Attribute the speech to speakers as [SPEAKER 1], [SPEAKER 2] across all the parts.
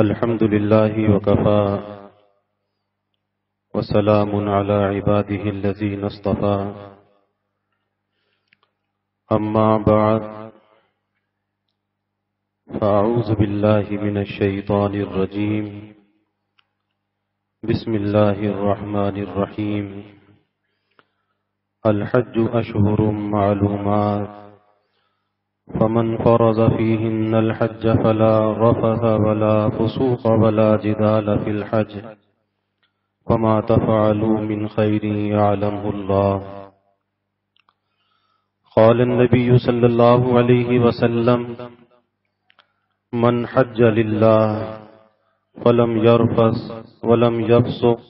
[SPEAKER 1] الحمد لله وكفى. وسلام على عباده الذين اصطفى. أما بعد فأعوذ بالله من الشيطان الرجيم. بسم الله الرحمن الرحيم. الحج أشهر معلومات. فمن فرض فيهن الحج فلا رفث ولا فسوق ولا جدال في الحج وما تفعلوا من خير يعلمه الله. قال النبي صلى الله عليه وسلم، من حج لله فلم يرفث ولم يفسق،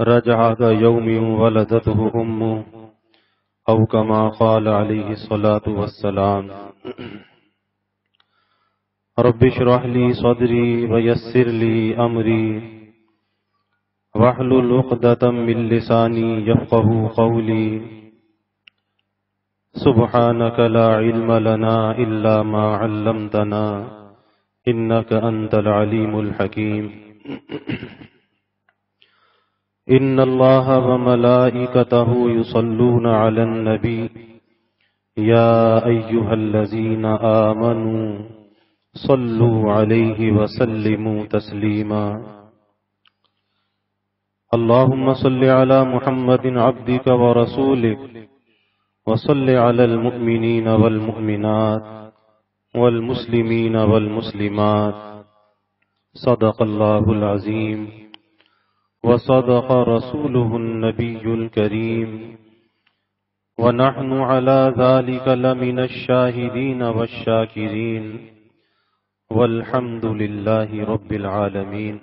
[SPEAKER 1] رجع يوم ولدته أمه، أو كما قال عليه الصلاة والسلام. رب اشرح لي صدري ويسر لي أمري واحلل عقدة من لساني يفقه قولي سبحانك لا علم لنا إلا ما علمتنا إنك أنت العليم الحكيم إن الله وملائكته يصلون على النبي يا أيها الذين آمنوا صلوا عليه وسلموا تسليما. اللهم صل على محمد عبدك ورسولك وصل على المؤمنين والمؤمنات والمسلمين والمسلمات. صدق الله العظيم وصدق رسوله النبي الكريم. ونحن على ذلك لمن الشاهدين والشاكرين. والحمد لله رب العالمين.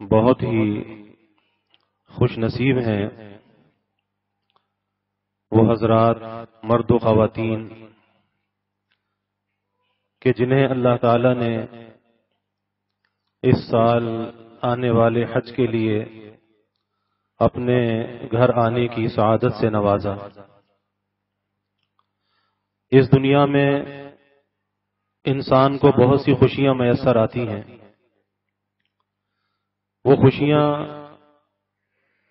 [SPEAKER 1] بہت ہی خوش نصیب ہیں وہ حضرات مرد و خواتین کہ جنہیں اللہ تعالی نے اس سال آنے والے حج کے لیے اپنے گھر آنے کی سعادت سے نوازا۔ اس دنیا میں انسان کو بہت سی خوشیاں میسر آتی ہیں۔ وہ خوشیاں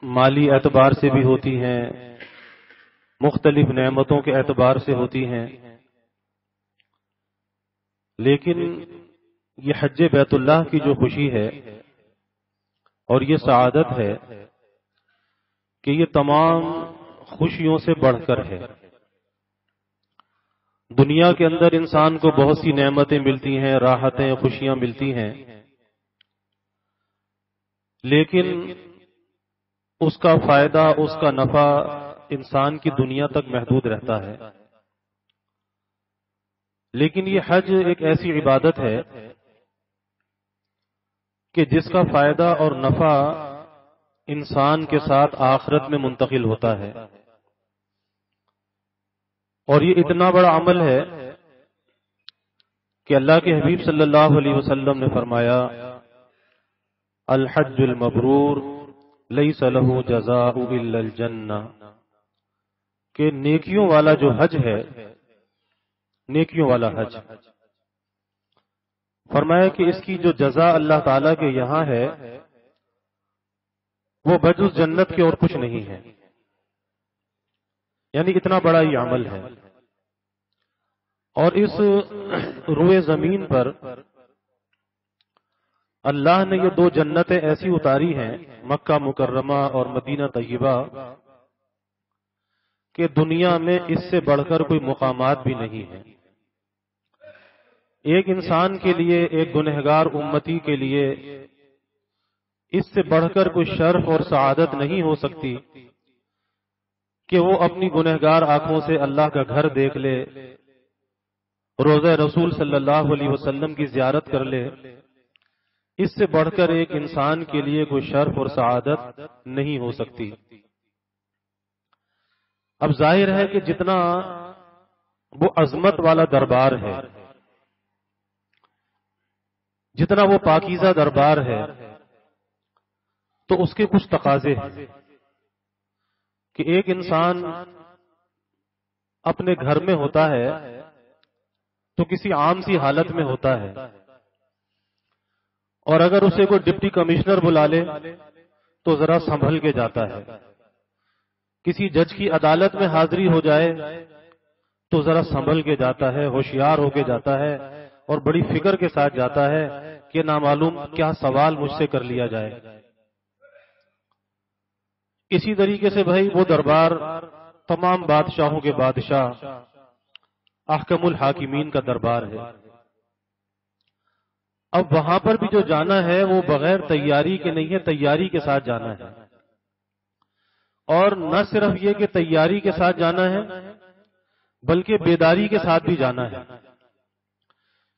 [SPEAKER 1] مالی اعتبار سے بھی ہوتی ہیں، مختلف نعمتوں کے اعتبار سے ہوتی ہیں۔ لیکن یہ حج بیت اللہ کی جو خوشی ہے اور یہ سعادت ہے کہ یہ تمام خوشیوں سے بڑھ کر ہے۔ دنیا کے اندر انسان کو بہت سی نعمتیں ملتی ہیں، راحتیں، خوشیاں ملتی ہیں۔ لیکن اس کا فائدہ، اس کا نفع انسان کی دنیا تک محدود رہتا ہے۔ لیکن یہ حج ایک ایسی عبادت ہے کہ جس کا فائدہ اور نفع انسان کے ساتھ آخرت میں منتقل ہوتا ہے۔ اور یہ اتنا بڑا عمل ہے کہ اللہ کے حبیب صلی اللہ علیہ وسلم نے فرمایا، الحج المبرور لئی صلاح جزا الجنہ۔ کہ نیکیوں والا جو حج ہے، نیکیوں والا حج۔ فرمایا کہ اس کی جو جزا اللہ تعالی کے یہاں ہے وہ بجز جنت کے اور کچھ نہیں ہے۔ یعنی اتنا بڑا یہ عمل ہے۔ اور اس روئے زمین پر اللہ نے یہ دو جنتیں ایسی اتاری ہیں، مکہ مکرمہ اور مدینہ طیبہ، کہ دنیا میں اس سے بڑھ کر کوئی مقامات بھی نہیں ہیں۔ ایک انسان کے لیے، ایک گنہگار امتی کے لیے اس سے بڑھ کر کوئی شرف اور سعادت نہیں ہو سکتی کہ وہ اپنی گنہگار آنکھوں سے اللہ کا گھر دیکھ لے، روزہ رسول صلی اللہ علیہ وسلم کی زیارت کر لے۔ اس سے بڑھ کر ایک انسان کے لیے کوئی شرف اور سعادت نہیں ہو سکتی۔ اب ظاہر ہے کہ جتنا وہ عظمت والا دربار ہے، جتنا وہ پاکیزہ دربار ہے تو اس کے کچھ تقاضے ہیں کہ ایک انسان اپنے گھر میں ہوتا ہے تو کسی عام سی حالت میں ہوتا ہے اور اگر اسے کوئی ڈپٹی کمشنر بلا لے تو ذرا سنبھل کے جاتا ہے کسی جج کی عدالت میں حاضری ہو جائے تو ذرا سنبھل کے جاتا ہے، ہوشیار ہو کے جاتا ہے اور بڑی فکر کے ساتھ جاتا ہے کہ نامعلوم کیا سوال مجھ سے کر لیا جائے۔ اسی طریقے سے بھائی وہ دربار تمام بادشاہوں کے بادشاہ احکم الحاکمین کا دربار ہے۔ اب وہاں پر بھی جو جانا ہے وہ بغیر تیاری کے نہیں ہے، تیاری کے ساتھ جانا ہے۔ اور نہ صرف یہ کہ تیاری کے ساتھ جانا ہے، بلکہ بیداری کے ساتھ بھی جانا ہے۔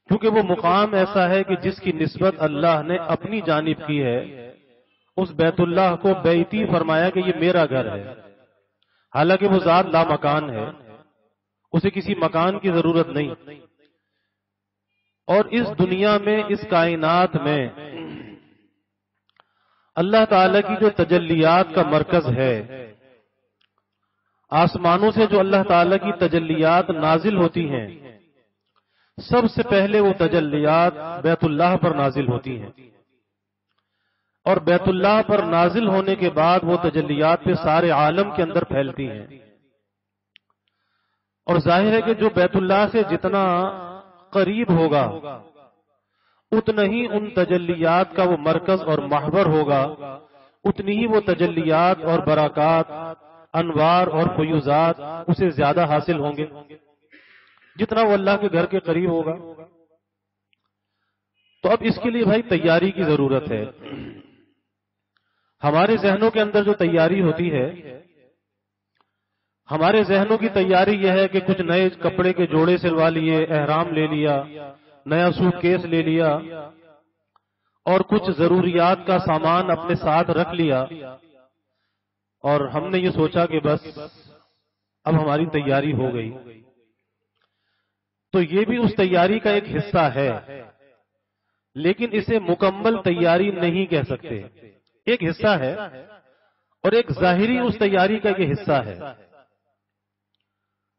[SPEAKER 1] کیونکہ وہ مقام ایسا ہے کہ جس کی نسبت اللہ نے اپنی جانب کی ہے اس بیت اللہ کو بیتی فرمایا کہ یہ میرا گھر ہے۔ حالانکہ وہ ذات لا مکان ہے۔ اسے کسی مکان کی ضرورت نہیں۔ اور اس دنیا میں، اس کائنات میں اللہ تعالی کی جو تجلیات کا مرکز ہے، آسمانوں سے جو اللہ تعالی کی تجلیات نازل ہوتی ہیں، سب سے پہلے وہ تجلیات بیت اللہ پر نازل ہوتی ہیں۔ اور بیت اللہ پر نازل ہونے کے بعد وہ تجلیات پہ سارے عالم کے اندر پھیلتی ہیں۔ اور ظاہر ہے کہ جو بیت اللہ سے جتنا قریب ہوگا، اتنا ہی ان تجلیات کا وہ مرکز اور محور ہوگا۔ اتنی ہی وہ تجلیات اور براکات انوار اور فیوزات اسے زیادہ حاصل ہوں گے۔ جتنا وہ اللہ کے گھر کے قریب ہوگا۔ تو اب اس کے لیے بھائی تیاری کی ضرورت ہے۔ ہمارے ذہنوں کے اندر جو تیاری ہوتی ہے، ہمارے ذہنوں کی تیاری یہ ہے کہ کچھ نئے کپڑے کے جوڑے سلوا لیے، احرام لے لیا، نیا سوٹ کیس لے لیا، اور کچھ ضروریات کا سامان اپنے ساتھ رکھ لیا۔ اور ہم نے یہ سوچا کہ بس، اب ہماری تیاری ہو گئی۔ تو یہ بھی اس تیاری کا ایک حصہ ہے، لیکن اسے مکمل تیاری نہیں کہہ سکتے۔ ایک حصہ ہے اور ایک ظاہری اس تیاری کا یہ حصہ ہے۔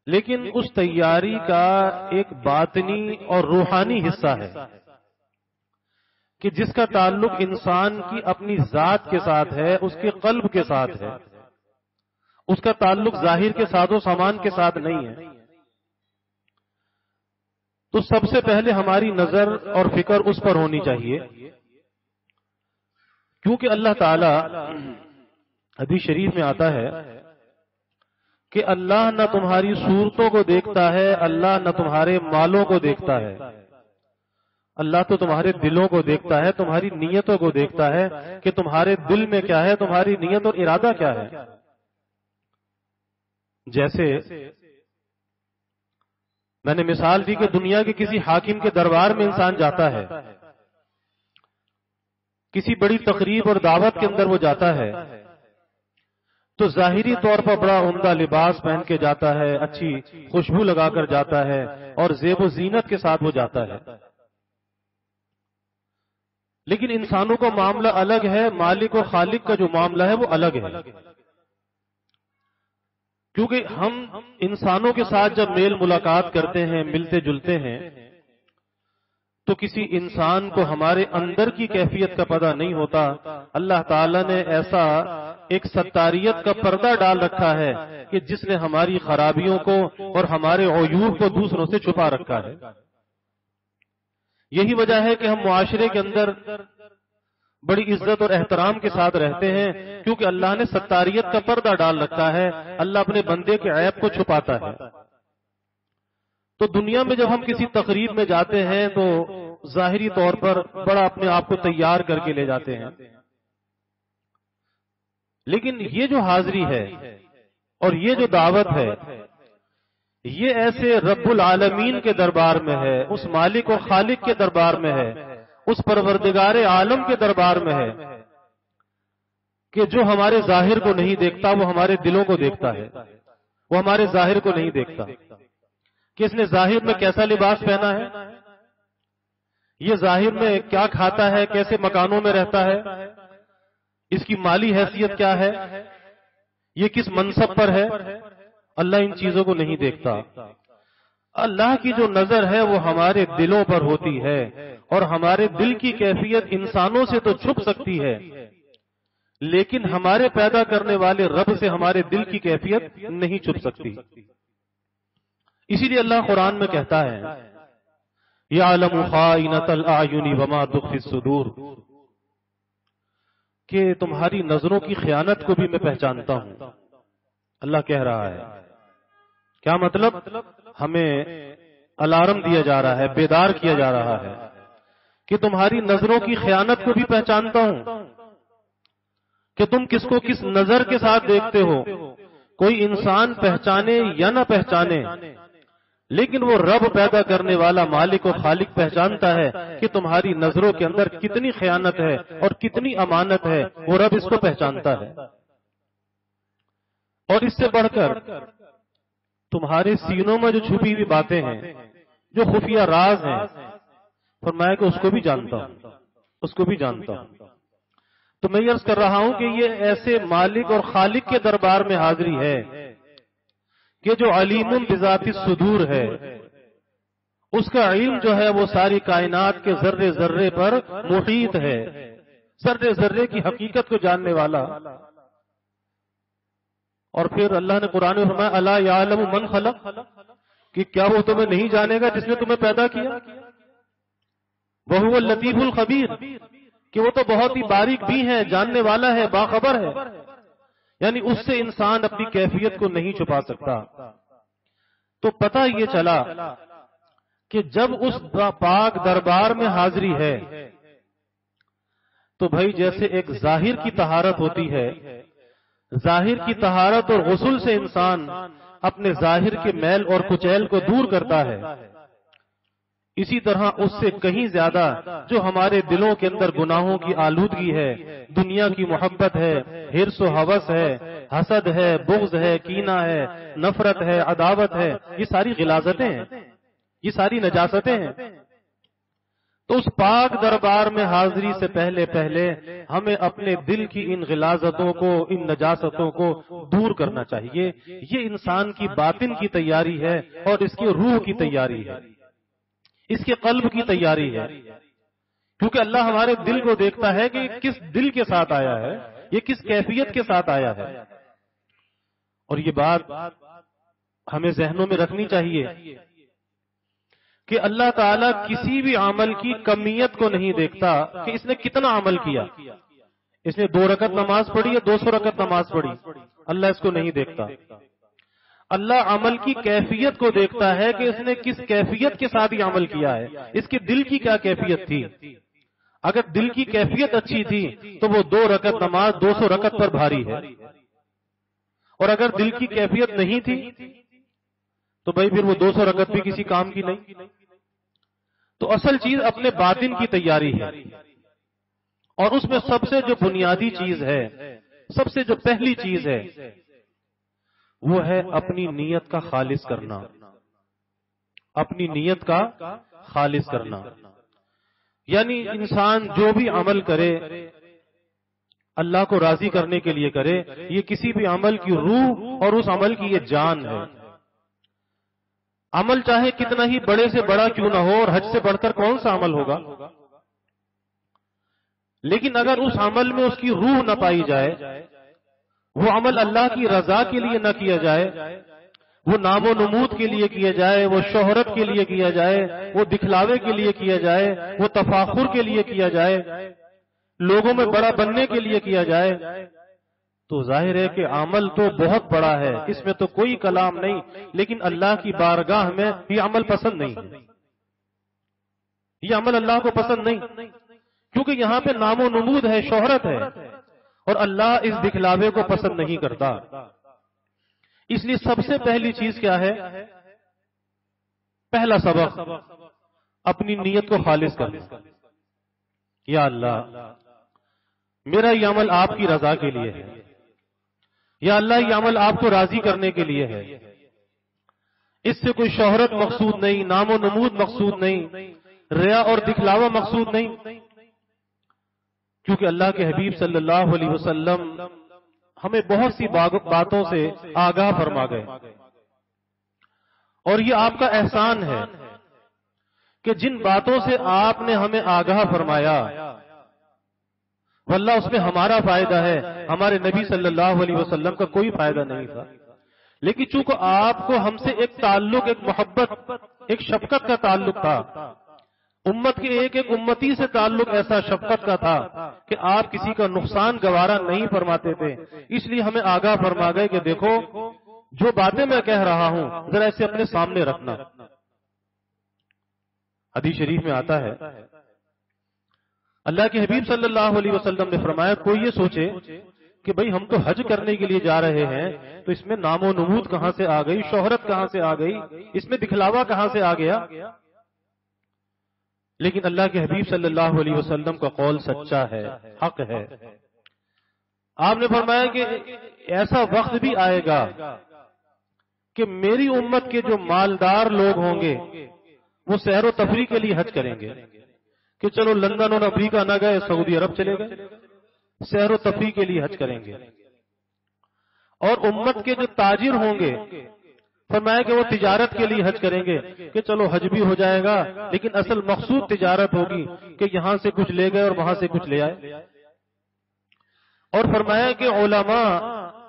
[SPEAKER 1] لیکن اس تیاری کا ایک باطنی اور روحانی حصہ ہے کہ جس کا تعلق انسان کی اپنی ذات کے ساتھ ہے، اس کے قلب کے ساتھ ہے۔ اس کا تعلق ظاہر کے ساتھ و سامان کے ساتھ نہیں ہے۔ تو سب سے پہلے ہماری نظر اور فکر اس پر ہونی چاہیے۔ کیونکہ اللہ تعالی حدیث شریف میں آتا ہے کہ اللہ نہ تمہاری صورتوں کو دیکھتا ہے، اللہ نہ تمہارے مالوں کو دیکھتا ہے۔ اللہ تو تمہارے دلوں کو دیکھتا ہے، تمہاری نیتوں کو دیکھتا ہے کہ تمہارے دل میں کیا ہے، تمہاری نیت اور ارادہ کیا ہے۔ جیسے میں نے مثال دی کہ دنیا کے کسی حاکم کے دربار میں انسان جاتا ہے۔ کسی بڑی تقریب اور دعوت کے اندر وہ جاتا ہے۔ تو ظاہری طور پر بڑا عمدہ لباس پہن کے جاتا ہے، اچھی خوشبو لگا کر جاتا ہے اور زیب و زینت کے ساتھ وہ جاتا ہے۔ لیکن انسانوں کا معاملہ الگ ہے، مالک و خالق کا جو معاملہ ہے وہ الگ ہے۔ کیونکہ ہم انسانوں کے ساتھ جب میل ملاقات کرتے ہیں، ملتے جلتے ہیں تو کسی انسان کو ہمارے اندر کی کیفیت کا پتہ نہیں ہوتا۔ اللہ تعالیٰ نے ایسا ایک ستاریت کا پردہ ڈال رکھا ہے کہ جس نے ہماری خرابیوں کو اور ہمارے عیوب کو دوسروں سے چھپا رکھا ہے۔ یہی وجہ ہے کہ ہم معاشرے کے اندر بڑی عزت اور احترام کے ساتھ رہتے ہیں، کیونکہ اللہ نے ستاریت کا پردہ ڈال رکھا ہے۔ اللہ اپنے بندے کے عیب کو چھپاتا ہے۔ تو دنیا میں جب ہم کسی تقریب میں جاتے ہیں تو ظاہری طور پر بڑا اپنے آپ کو تیار کر کے لے جاتے ہیں۔ لیکن یہ جو حاضری ہے اور یہ جو دعوت ہے یہ ایسے رب العالمین کے دربار میں ہے اس مالک و خالق کے دربار میں ہے اس پروردگار عالم کے دربار میں ہے۔ کہ جو ہمارے ظاہر کو نہیں دیکھتا وہ ہمارے دلوں کو دیکھتا ہے۔ وہ ہمارے ظاہر کو نہیں دیکھتا۔ کہ اس نے ظاہر میں کیسا لباس پہنا ہے؟ یہ ظاہر میں کیا کھاتا ہے؟ کیسے مکانوں میں رہتا ہے؟ اس کی مالی حیثیت کیا ہے؟ یہ کس منصب پر ہے؟ اللہ ان چیزوں کو نہیں دیکھتا۔ اللہ کی جو نظر ہے وہ ہمارے دلوں پر ہوتی ہے اور ہمارے دل کی کیفیت انسانوں سے تو چھپ سکتی ہے۔ لیکن ہمارے پیدا کرنے والے رب سے ہمارے دل کی کیفیت نہیں چھپ سکتی۔ اسی لیے اللہ قرآن میں کہتا ہے یا عالم وما دکھ الصدور. کہ تمہاری نظروں کی خیانت کو بھی میں پہچانتا ہوں۔ اللہ کہہ رہا ہے۔ کیا مطلب؟ ہمیں الارم دیا جا رہا ہے، بیدار کیا جا رہا ہے۔ کہ تمہاری نظروں کی خیانت کو بھی پہچانتا ہوں۔ کہ تم کس کو کس نظر کے ساتھ دیکھتے ہو۔ کوئی انسان پہچانے یا نہ پہچانے لیکن وہ رب پیدا کرنے والا مالک و خالق پہچانتا ہے کہ تمہاری نظروں کے اندر کتنی خیانت ہے اور کتنی امانت ہے، وہ رب اس کو پہچانتا ہے۔ اور اس سے بڑھ کر، تمہارے سینوں میں جو چھپی ہوئی باتیں ہیں، جو خفیہ راز ہیں، فرمایا کہ اس کو بھی جانتا ہوں، اس کو بھی جانتا ہوں۔ تو میں عرض کر رہا ہوں کہ یہ ایسے مالک اور خالق کے دربار میں حاضری ہے کہ جو علیم بذاتی صدور ہے، اس کا علم جو ہے وہ ساری کائنات کے ذرے ذرے پر محیط ہے، ذرے ذرے کی حقیقت کو جاننے والا۔ اور پھر اللہ نے قرآن فرمایا اللہ یعلم من خلق؟ کہ کیا وہ تمہیں نہیں جانے گا جس نے تمہیں پیدا کیا؟ وہ لطیف الخبیر، کہ وہ تو بہت ہی باریک بھی ہے جاننے والا ہے، باخبر ہے۔ یعنی اس سے انسان اپنی کیفیت کو نہیں چھپا سکتا۔ تو پتہ یہ چلا کہ جب اس پاک دربار میں حاضری ہے، تو بھائی جیسے ایک ظاہر کی تہارت ہوتی ہے۔ ظاہر کی تہارت اور غسل سے انسان اپنے ظاہر کے میل اور کچیل کو دور کرتا ہے۔ اسی طرح اس سے کہیں زیادہ جو ہمارے دلوں کے اندر گناہوں کی آلودگی ہے، دنیا کی محبت ہے، ہرس و حوث ہے، حسد ہے، بغض ہے کینا ہے، نفرت ہے، عداوت ہے، یہ ساری غلازتیں ہیں، یہ ساری نجاستیں ہیں۔ تو اس پاک دربار میں حاضری سے پہلے پہلے ہمیں اپنے دل کی ان غلازتوں کو، ان نجاستوں کو دور کرنا چاہیے۔ یہ انسان کی باطن کی تیاری ہے اور اس کی روح کی تیاری ہے۔ اس کے قلب کی تیاری ہے۔ کیونکہ اللہ ہمارے دل کو دیکھتا ہے کہ کس دل کے ساتھ آیا ہے، یہ کس کیفیت کے ساتھ آیا ہے۔ اور یہ بات ہمیں ذہنوں میں رکھنی چاہیے کہ اللہ تعالیٰ کسی بھی عمل کی کمیت کو نہیں دیکھتا کہ اس نے کتنا عمل کیا۔ اس نے دو رکت نماز پڑھی یا دو سو رکت نماز پڑھی، اللہ اس کو نہیں دیکھتا۔ اللہ عمل کی کیفیت کو دیکھتا ہے کہ اس نے کس کیفیت کے ساتھ یہ عمل کیا ہے۔ اس کے دل کی کیا کیفیت تھی؟ اگر دل کی کیفیت اچھی تھی تو وہ دو رکت نماز دو سو رکت پر بھاری ہے۔ اور اگر دل کی کیفیت نہیں تھی تو بھائی پھر وہ دو سو رکت بھی کسی کام کی نہیں۔ تو اصل چیز اپنے باطن کی تیاری ہے۔ اور اس میں سب سے جو بنیادی چیز ہے، سب سے جو پہلی چیز ہے وہ ہے اپنی نیت کا خالص کرنا۔ اپنی نیت کا خالص کرنا۔ یعنی انسان جو بھی عمل کرے، اللہ کو راضی کرنے کے لیے کرے، یہ کسی بھی عمل کی روح اور اس عمل کی یہ جان ہے۔ عمل چاہے کتنا ہی بڑے سے بڑا کیوں نہ ہو اور حج سے بڑھ کر کون سا عمل ہوگا۔ لیکن اگر اس عمل میں اس کی روح نہ پائی جائے وہ عمل اللہ کی رضا کے لیے نہ کیا جائے، وہ نام و نمود کے لیے کیا جائے، وہ شہرت کے لیے کیا جائے، وہ دکھلاوے کے لیے کیا جائے، وہ تفاخر کے لیے کیا جائے، لوگوں میں بڑا بننے کے لیے کیا جائے۔ تو ظاہر ہے کہ عمل تو بہت بڑا ہے، اس میں تو کوئی کلام نہیں، لیکن اللہ کی بارگاہ میں یہ عمل پسند نہیں ہے۔ یہ عمل اللہ کو پسند نہیں، کیونکہ یہاں پہ نام و نمود ہے، شہرت ہے۔ اور اللہ اس دکھلاوے کو پسند نہیں کرتا۔ اس لیے سب سے پہلی چیز کیا ہے؟ پہلا سبق، اپنی نیت کو خالص کر یا اللہ، میرا یہ عمل آپ کی رضا کے لیے ہے۔ یا اللہ، یہ عمل آپ کو راضی کرنے کے لیے ہے۔ اس سے کوئی شہرت مقصود نہیں، نام و نمود مقصود نہیں، ریا اور دکھلاوا مقصود نہیں۔ کیونکہ اللہ کے حبیب صلی اللہ علیہ وسلم ہمیں بہت سی باتوں سے آگاہ فرما گئے۔ اور یہ آپ کا احسان ہے کہ جن باتوں سے آپ نے ہمیں آگاہ فرمایا، واللہ اس میں ہمارا فائدہ ہے، ہمارے نبی صلی اللہ علیہ وسلم کا کوئی فائدہ نہیں تھا۔ لیکن چونکہ آپ کو ہم سے ایک تعلق، ایک محبت، ایک شفقت کا تعلق تھا امت کے ایک ایک امتی سے تعلق ایسا شفقت کا تھا کہ آپ کسی کا نقصان گوارا نہیں فرماتے تھے۔ اس لیے ہمیں آگاہ فرما گئے کہ دیکھو، جو باتیں میں کہہ رہا ہوں، ذرا اسے اپنے سامنے رکھنا۔ حدیث شریف میں آتا ہے۔ اللہ کے حبیب صلی اللہ علیہ وسلم نے فرمایا، کوئی یہ سوچے کہ بھئی ہم تو حج کرنے کے لیے جا رہے ہیں، تو اس میں نام و نمود کہاں سے آ گئی؟ شہرت کہاں سے آ گئی؟ اس میں دکھلاوا کہاں سے آ گیا؟ لیکن اللہ کے حبیب صلی اللہ علیہ وسلم کا قول سچا ہے، حق ہے۔ آپ نے فرمایا کہ ایسا وقت بھی آئے گا کہ میری امت کے جو مالدار لوگ ہوں گے، وہ سیر و تفریح کے لیے حج کریں گے۔ کہ چلو لندن اور افریقہ نہ گئے، سعودی عرب چلے گئے، سیر و تفریح کے لیے حج کریں گے۔ اور امت کے جو تاجر ہوں گے فرمایا کہ وہ تجارت کے لیے حج کریں گے کہ چلو حج بھی ہو جائے گا لیکن اصل مقصود تجارت ہوگی کہ یہاں سے کچھ لے گئے اور وہاں سے کچھ لے آئے۔ اور فرمایا کہ علماء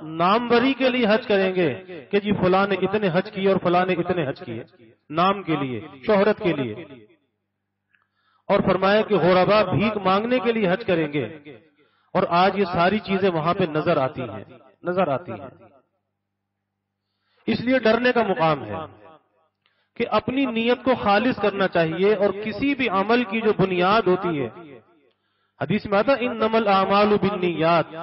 [SPEAKER 1] ناموری کے لیے حج کریں گے کہ جی فلاں نے اتنے حج کیے اور فلاں نے اتنے حج کیے۔ نام کے لیے شہرت کے لیے۔ اور فرمایا کہ غوربا بھیک مانگنے کے لیے حج کریں گے۔ اور آج یہ ساری چیزیں وہاں پہ نظر آتی ہیں نظر آتی ہیں۔ اس لیے ڈرنے کا مقام ہے کہ اپنی نیت کو خالص کرنا چاہیے اور کسی بھی عمل کی جو بنیاد ہوتی ہے۔ حدیث میں آتا ان نمل اعمال بنیاد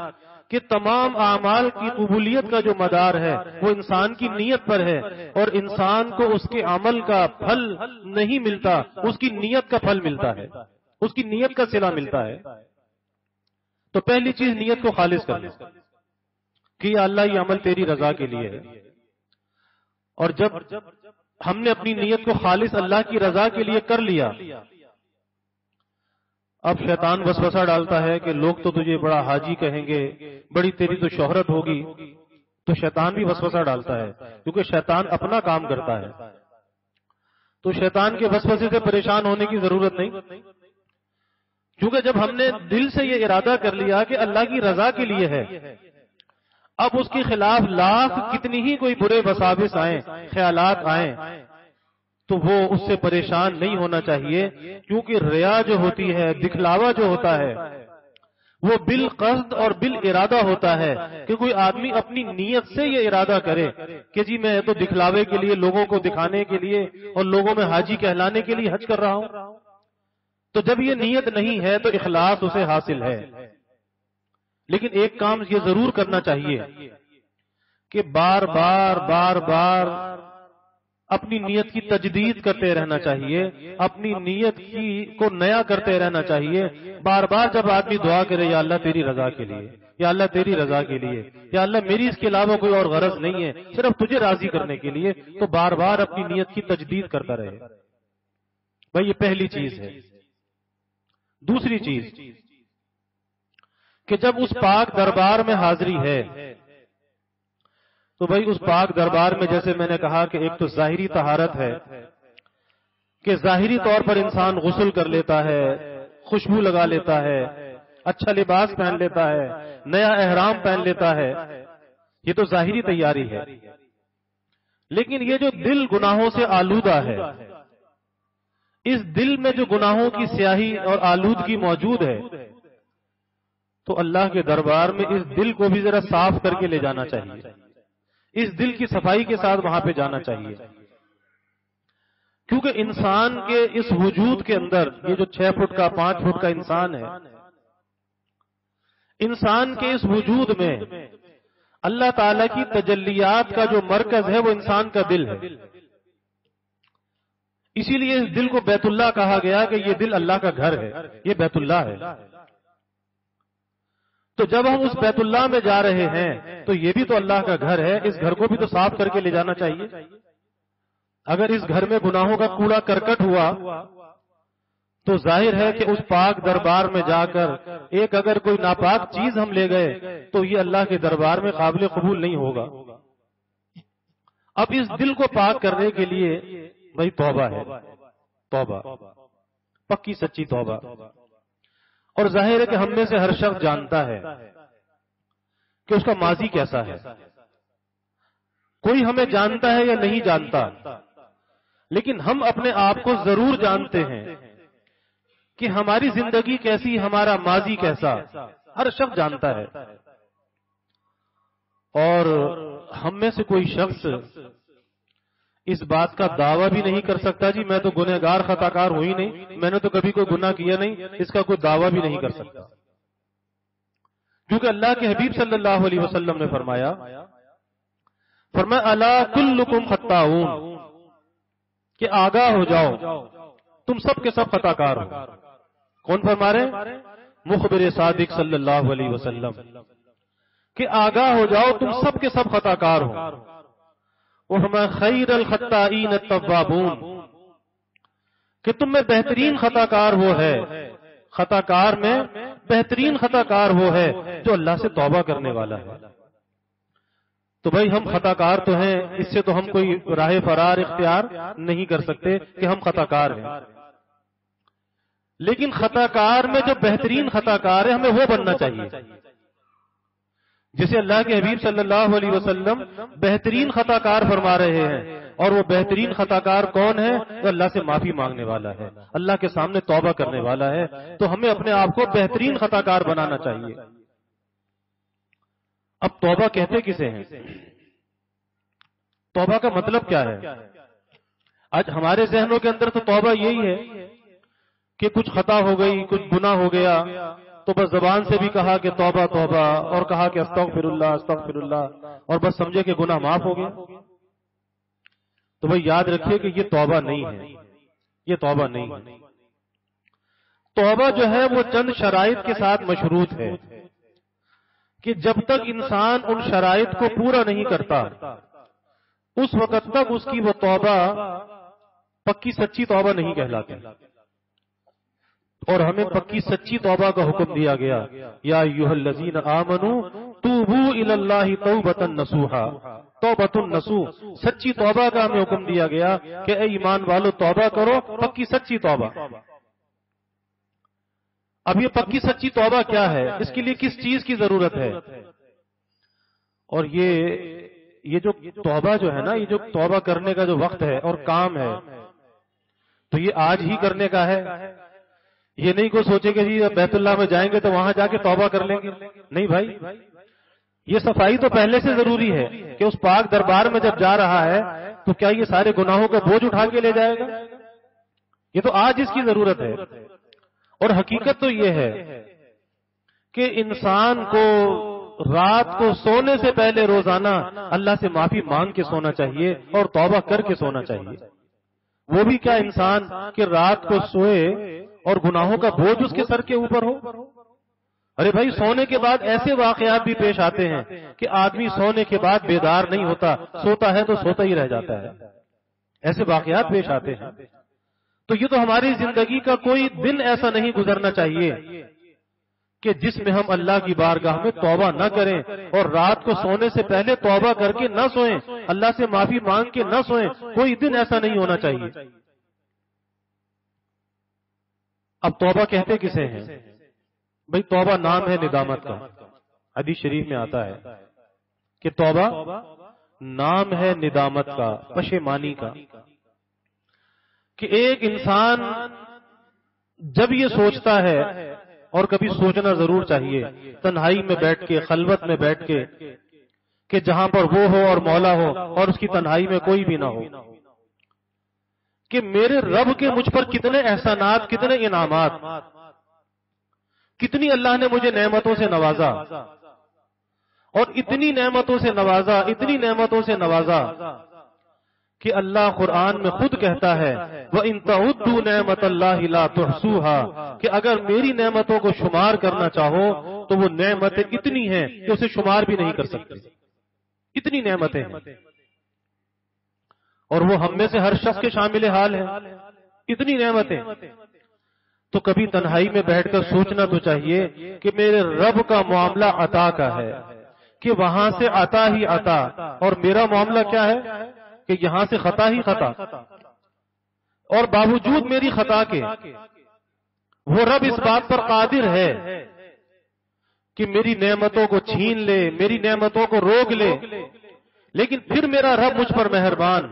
[SPEAKER 1] کہ تمام اعمال کی قبولیت کا جو مدار ہے، وہ انسان کی نیت پر ہے اور انسان کو اس کے عمل کا پھل نہیں ملتا، اس کی نیت کا پھل ملتا ہے، اس کی نیت کا سلا ملتا ہے۔ تو پہلی چیز نیت کو خالص کرنا، کہ اللہ یہ عمل تیری رضا کے لیے ہے۔ اور جب ہم نے اپنی نیت کو خالص اللہ کی رضا کے لیے کر لیا اب شیطان وسوسہ ڈالتا ہے کہ لوگ تو تجھے بڑا حاجی کہیں گے بڑی تیری تو شہرت ہوگی تو شیطان بھی وسوسہ ڈالتا ہے کیونکہ شیطان اپنا کام کرتا ہے۔ تو شیطان کے وسوسے سے پریشان ہونے کی ضرورت نہیں کیونکہ جب ہم نے دل سے یہ ارادہ کر لیا کہ اللہ کی رضا کے لیے ہے اب اس کے خلاف لاکھ کتنی ہی کوئی برے بسابس آئیں، خیالات آئیں، تو وہ اس سے پریشان نہیں ہونا چاہیے، کیونکہ ریا جو ہوتی ہے، دکھلاوا جو ہوتا ہے، وہ بال قصد اور بال ارادہ ہوتا ہے کہ کوئی آدمی اپنی نیت سے یہ ارادہ کرے کہ جی میں تو دکھلاوے کے لیے، لوگوں کو دکھانے کے لیے اور لوگوں میں حاجی کہلانے کے لیے حج کر رہا ہوں۔ تو جب یہ نیت نہیں ہے تو اخلاص اسے حاصل ہے۔ لیکن ایک کام یہ ضرور کرنا چاہیے کہ بار بار بار بار اپنی نیت کی تجدید کرتے رہنا چاہیے، اپنی نیت کی کو نیا کرتے رہنا چاہیے۔ بار بار جب آدمی دعا کرے، یا اللہ تیری رضا کے لیے، یا اللہ تیری رضا کے لیے، یا اللہ میری اس کے علاوہ کوئی اور غرض نہیں ہے، صرف تجھے راضی کرنے کے لیے، تو بار بار اپنی نیت کی تجدید کرتا رہے۔ بھائی، یہ پہلی چیز ہے۔ دوسری چیز کہ جب اس پاک دربار میں حاضری ہے، تو بھائی اس پاک دربار میں جیسے میں نے کہا کہ ایک تو ظاہری طہارت ہے، کہ ظاہری طور پر انسان غسل کر لیتا ہے، خوشبو لگا لیتا ہے اچھا لباس پہن لیتا ہے، نیا احرام پہن لیتا ہے، یہ تو ظاہری تیاری ہے۔ لیکن یہ جو دل گناہوں سے آلودہ ہے، اس دل میں جو گناہوں کی سیاہی اور آلودگی موجود ہے تو اللہ کے دربار میں اس دل کو بھی ذرا صاف کر کے لے جانا چاہیے۔ اس دل کی صفائی کے ساتھ وہاں پہ جانا چاہیے۔ کیونکہ انسان کے اس وجود کے اندر یہ جو چھ فٹ کا، پانچ فٹ کا انسان ہے، انسان کے اس وجود میں اللہ تعالی کی تجلیات کا جو مرکز ہے، وہ انسان کا دل ہے۔ اسی لیے اس دل کو بیت اللہ کہا گیا کہ یہ دل اللہ کا گھر ہے، یہ بیت اللہ ہے۔ تو جب ہم اس بیت اللہ میں جا رہے ہیں، تو یہ بھی تو اللہ کا گھر ہے، اس گھر کو بھی تو صاف کر کے لے جانا چاہیے۔ اگر اس گھر میں گناہوں کا کوڑا کرکٹ ہوا، تو ظاہر ہے کہ اس پاک دربار میں جا کر ایک اگر کوئی ناپاک چیز ہم لے گئے، تو یہ اللہ کے دربار میں قابل قبول نہیں ہوگا۔ اب اس دل کو پاک کرنے کے لیے، بھائی توبہ ہے۔ توبہ۔ پکی سچی توبہ۔ اور ظاہر ہے کہ ہم میں سے ہر شخص جانتا ہے کہ اس کا ماضی کیسا ہے۔ کوئی ہمیں جانتا ہے یا نہیں جانتا، لیکن ہم اپنے آپ کو ضرور جانتے ہیں کہ ہماری زندگی کیسی، ہمارا ماضی کیسا۔ ہر شخص جانتا ہے۔ اور ہم میں سے کوئی شخص اس بات کا دعویٰ بھی نہیں کر سکتا جی میں تو گنہ گار خطا کار ہوئی نہیں۔ میں نے تو کبھی کوئی گناہ کیا نہیں، اس کا کوئی دعویٰ بھی نہیں کر سکتا۔ کیونکہ اللہ کے حبیب صلی اللہ علیہ وسلم نے فرمایا فرمایا اللہ کلکم خطاؤن کہ آگاہ ہو جاؤ، تم سب کے سب خطا کار ہو۔ کون فرما رہے مخبر صادق صلی اللہ علیہ وسلم۔ کہ آگاہ ہو جاؤ، تم سب کے سب خطا کار ہو۔ وہ خیر الخطائین التوابون کہ تم میں بہترین خطا کار وہ ہے۔ خطا کار میں بہترین خطا کار وہ ہے جو اللہ سے توبہ کرنے والا ہے۔ تو بھائی ہم خطا کار تو ہیں، اس سے تو ہم کوئی راہ فرار اختیار نہیں کر سکتے کہ ہم خطا کار ہیں۔ لیکن خطا کار میں جو بہترین خطا کار ہے، ہمیں وہ بننا چاہیے۔ جسے اللہ کے حبیب صلی اللہ علیہ وسلم بہترین خطا کار فرما رہے ہیں۔ اور وہ بہترین خطا کار کون ہے؟ وہ اللہ سے معافی مانگنے والا ہے۔ اللہ کے سامنے توبہ کرنے والا ہے۔ تو ہمیں اپنے آپ کو بہترین خطا کار بنانا چاہیے۔ اب توبہ کہتے کسے ہیں؟ توبہ کا مطلب کیا ہے؟ آج ہمارے ذہنوں کے اندر تو توبہ یہی ہے کہ کچھ خطا ہو گئی، کچھ گناہ ہو گیا۔ تو بس زبان سے بھی کہا کہ توبہ توبہ، اور کہا کہ استغفر اللہ استغفر اللہ اور بس سمجھے کہ گناہ معاف ہو گیا تو بھائی یاد رکھیے کہ یہ توبہ نہیں ہے۔ یہ توبہ نہیں ہے۔ توبہ جو ہے وہ چند شرائط کے ساتھ مشروط ہے کہ جب تک انسان ان شرائط کو پورا نہیں کرتا، اس وقت تک اس کی وہ توبہ پکی سچی توبہ نہیں کہلاتی۔ اور ہمیں پکی سچی توبہ کا حکم دیا گیا۔ یا یوہ الذین آمنو، توبو الاللہ توبتا نسوحا توبت النسو سچی توبہ کا ہمیں حکم دیا گیا کہ اے ایمان والو، توبہ کرو، پکی سچی توبہ۔ اب یہ پکی سچی توبہ کیا ہے؟ اس کے لیے کس چیز کی ضرورت ہے؟ اور یہ یہ جو توبہ جو ہے نا، یہ جو توبہ کرنے کا جو وقت ہے اور کام ہے، تو یہ آج ہی کرنے کا ہے۔ یہ نہیں کوئی سوچے کہ جی بیت اللہ میں جائیں گے تو وہاں جا کے توبہ کر لیں گے۔ نہیں بھائی یہ صفائی تو پہلے سے ضروری ہے کہ اس پاک دربار میں جب جا رہا ہے تو کیا یہ سارے گناہوں کا بوجھ اٹھا کے لے جائے گا؟ یہ تو آج اس کی ضرورت ہے۔ اور حقیقت تو یہ ہے کہ انسان کو رات کو سونے سے پہلے روزانہ اللہ سے معافی مانگ کے سونا چاہیے اور توبہ کر کے سونا چاہیے۔ وہ بھی کیا انسان کہ رات کو سوئے اور گناہوں کا بوجھ اس کے سر کے اوپر ہو۔ ارے بھائی، سونے کے بعد ایسے واقعات بھی پیش آتے ہیں کہ آدمی سونے کے بعد بیدار نہیں ہوتا، سوتا ہے تو سوتا ہی رہ جاتا ہے۔ ایسے واقعات پیش آتے ہیں۔ تو یہ تو ہماری زندگی کا کوئی دن ایسا نہیں گزرنا چاہیے کہ جس میں ہم اللہ کی بارگاہ میں توبہ نہ کریں اور رات کو سونے سے پہلے توبہ کر کے نہ سوئیں، اللہ سے معافی مانگ کے نہ سوئیں، کوئی دن ایسا نہیں ہونا چاہیے۔ اب توبہ کہتے کسے ہیں؟ بھائی توبہ نام ہے ندامت کا۔ حدیث شریف میں آتا ہے کہ توبہ نام ہے ندامت کا، پشیمانی کا۔ کہ ایک انسان جب یہ سوچتا ہے اور کبھی سوچنا ضرور چاہیے، تنہائی میں بیٹھ کے، خلوت میں بیٹھ کے، کہ جہاں پر وہ ہو اور مولا ہو اور اس کی تنہائی میں کوئی بھی نہ ہو۔ کہ میرے رب کے مجھ پر کتنے احسانات، کتنے انعامات۔ کتنی اللہ نے مجھے نعمتوں سے نوازا۔ اور اتنی نعمتوں سے نوازا، اتنی نعمتوں سے نوازا کہ اللہ قرآن میں خود کہتا ہے وہ انتہد نعمت اللہ تحسوہا کہ اگر میری نعمتوں کو شمار کرنا چاہو تو وہ نعمتیں اتنی ہیں کہ اسے شمار بھی نہیں کر سکتے۔ اتنی نعمتیں۔ ہیں اور وہ ہم میں سے ہر شخص کے شامل حال ہے اتنی نعمتیں۔ تو کبھی تنہائی میں بیٹھ کر سوچنا تو چاہیے کہ میرے رب کا معاملہ عطا کا ہے، کہ وہاں سے عطا ہی عطا۔ اور میرا معاملہ کیا ہے؟ کہ یہاں سے خطا ہی خطا۔ اور باوجود میری خطا کے، وہ رب اس بات پر قادر ہے کہ میری نعمتوں کو چھین لے، میری نعمتوں کو روک لے۔ لیکن پھر میرا رب مجھ پر مہربان